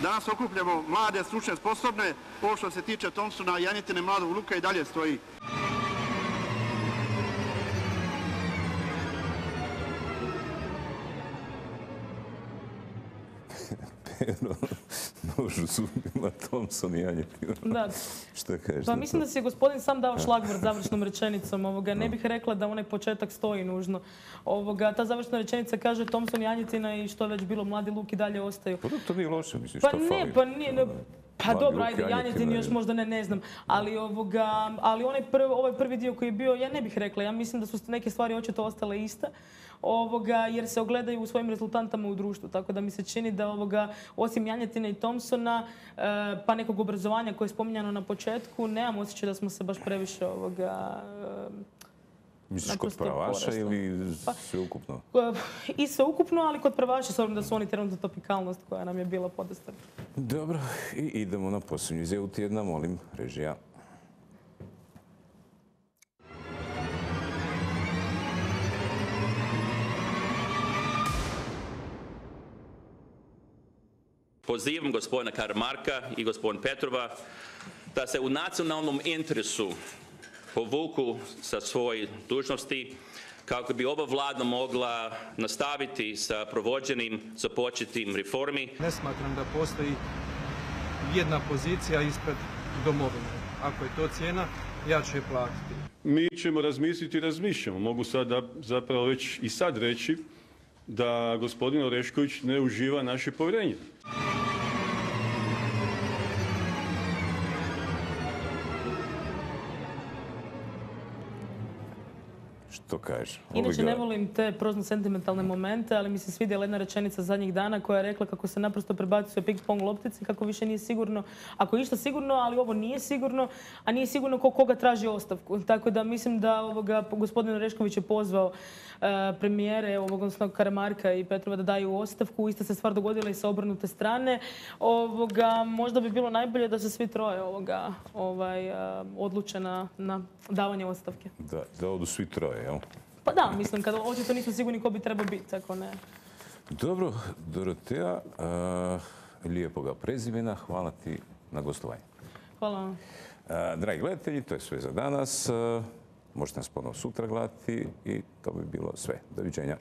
Speaker 34: Danas okupljamo mlade, stručne, sposobne. Ovo što se tiče Thompsona, janjetine, mladog luka i dalje stoji.
Speaker 1: Nož u zubima, Thompson i Janjetina.
Speaker 29: Da.
Speaker 1: Šta kažeš?
Speaker 29: Pa mislim da si je gospodin sam dao šlagvort završnom rečenicom. Ovoga. Ne bih rekla da onaj početak stoji nužno. Ovoga, ta završna rečenica kaže Thompson, Janjetina i što već bilo, mladi luk i dalje ostaju.
Speaker 1: Pa to nije loše, mislim,
Speaker 29: Pa
Speaker 1: šta
Speaker 29: ne,
Speaker 1: fali?
Speaker 29: pa nije, ne, pa
Speaker 1: Mladi
Speaker 29: dobro, ajde, Janjetin još možda ne, ne znam. Ali, ovoga, ali onaj prvi, ovaj prvi dio koji je bio, ja ne bih rekla. Ja mislim da su neke stvari očito ostale iste. Ovoga, jer se ogledaju u svojim rezultantama u društvu. Tako da mi se čini da ovoga, osim Janjetina i Thompsona, e, pa nekog obrazovanja koje je spominjano na početku, nemam osjećaj da smo se baš previše ovoga, e,
Speaker 1: Misliš kod pravaša
Speaker 29: porasli.
Speaker 1: ili
Speaker 29: Pa-
Speaker 1: sve ukupno?
Speaker 29: I sve ukupno, ali kod prvaša, s obzirom da su oni trenutno topikalnost koja nam je bila podasta.
Speaker 1: Dobro, i idemo na posljednju izjavu tjedna, molim, režija.
Speaker 35: Pozivam gospodina Karamarka i gospodina Petrova da se u nacionalnom interesu povuku sa svoje dužnosti kako bi ova vlada mogla nastaviti sa provođenim započetim reformi.
Speaker 36: Ne smatram da postoji jedna pozicija ispred domovine. Ako je to cijena, ja ću je platiti.
Speaker 37: Mi ćemo razmisliti i razmišljamo. Mogu sada zapravo već i sad reći da gospodin Orešković ne uživa naše povjerenje.
Speaker 1: Što kaže?
Speaker 29: Inače ne volim te prozno sentimentalne momente, ali mi se svidjela jedna rečenica zadnjih dana koja je rekla kako se naprosto prebacuje ping pong loptici, kako više nije sigurno, ako je išta sigurno, ali ovo nije sigurno, a nije sigurno ko koga traži ostavku. Tako da mislim da ovoga, gospodin Orešković je pozvao e, premijere, ovog, odnosno Karamarka i Petrova da daju ostavku. Ista se stvar dogodila i sa obrnute strane. Ovoga, možda bi bilo najbolje da se svi troje ovoga, ovaj, e, odluče na, na davanje ostavke.
Speaker 1: Da, da odu svi troje, jel?
Speaker 29: Pa da, mislim, kada očito nismo sigurni ko bi trebao biti, ako ne.
Speaker 1: Dobro, Dorotea, a, lijepoga prezimena, hvala ti na gostovanje.
Speaker 29: Hvala vam.
Speaker 1: Dragi gledatelji, to je sve za danas. Možete nas ponovno sutra gledati i to bi bilo sve. Doviđenja.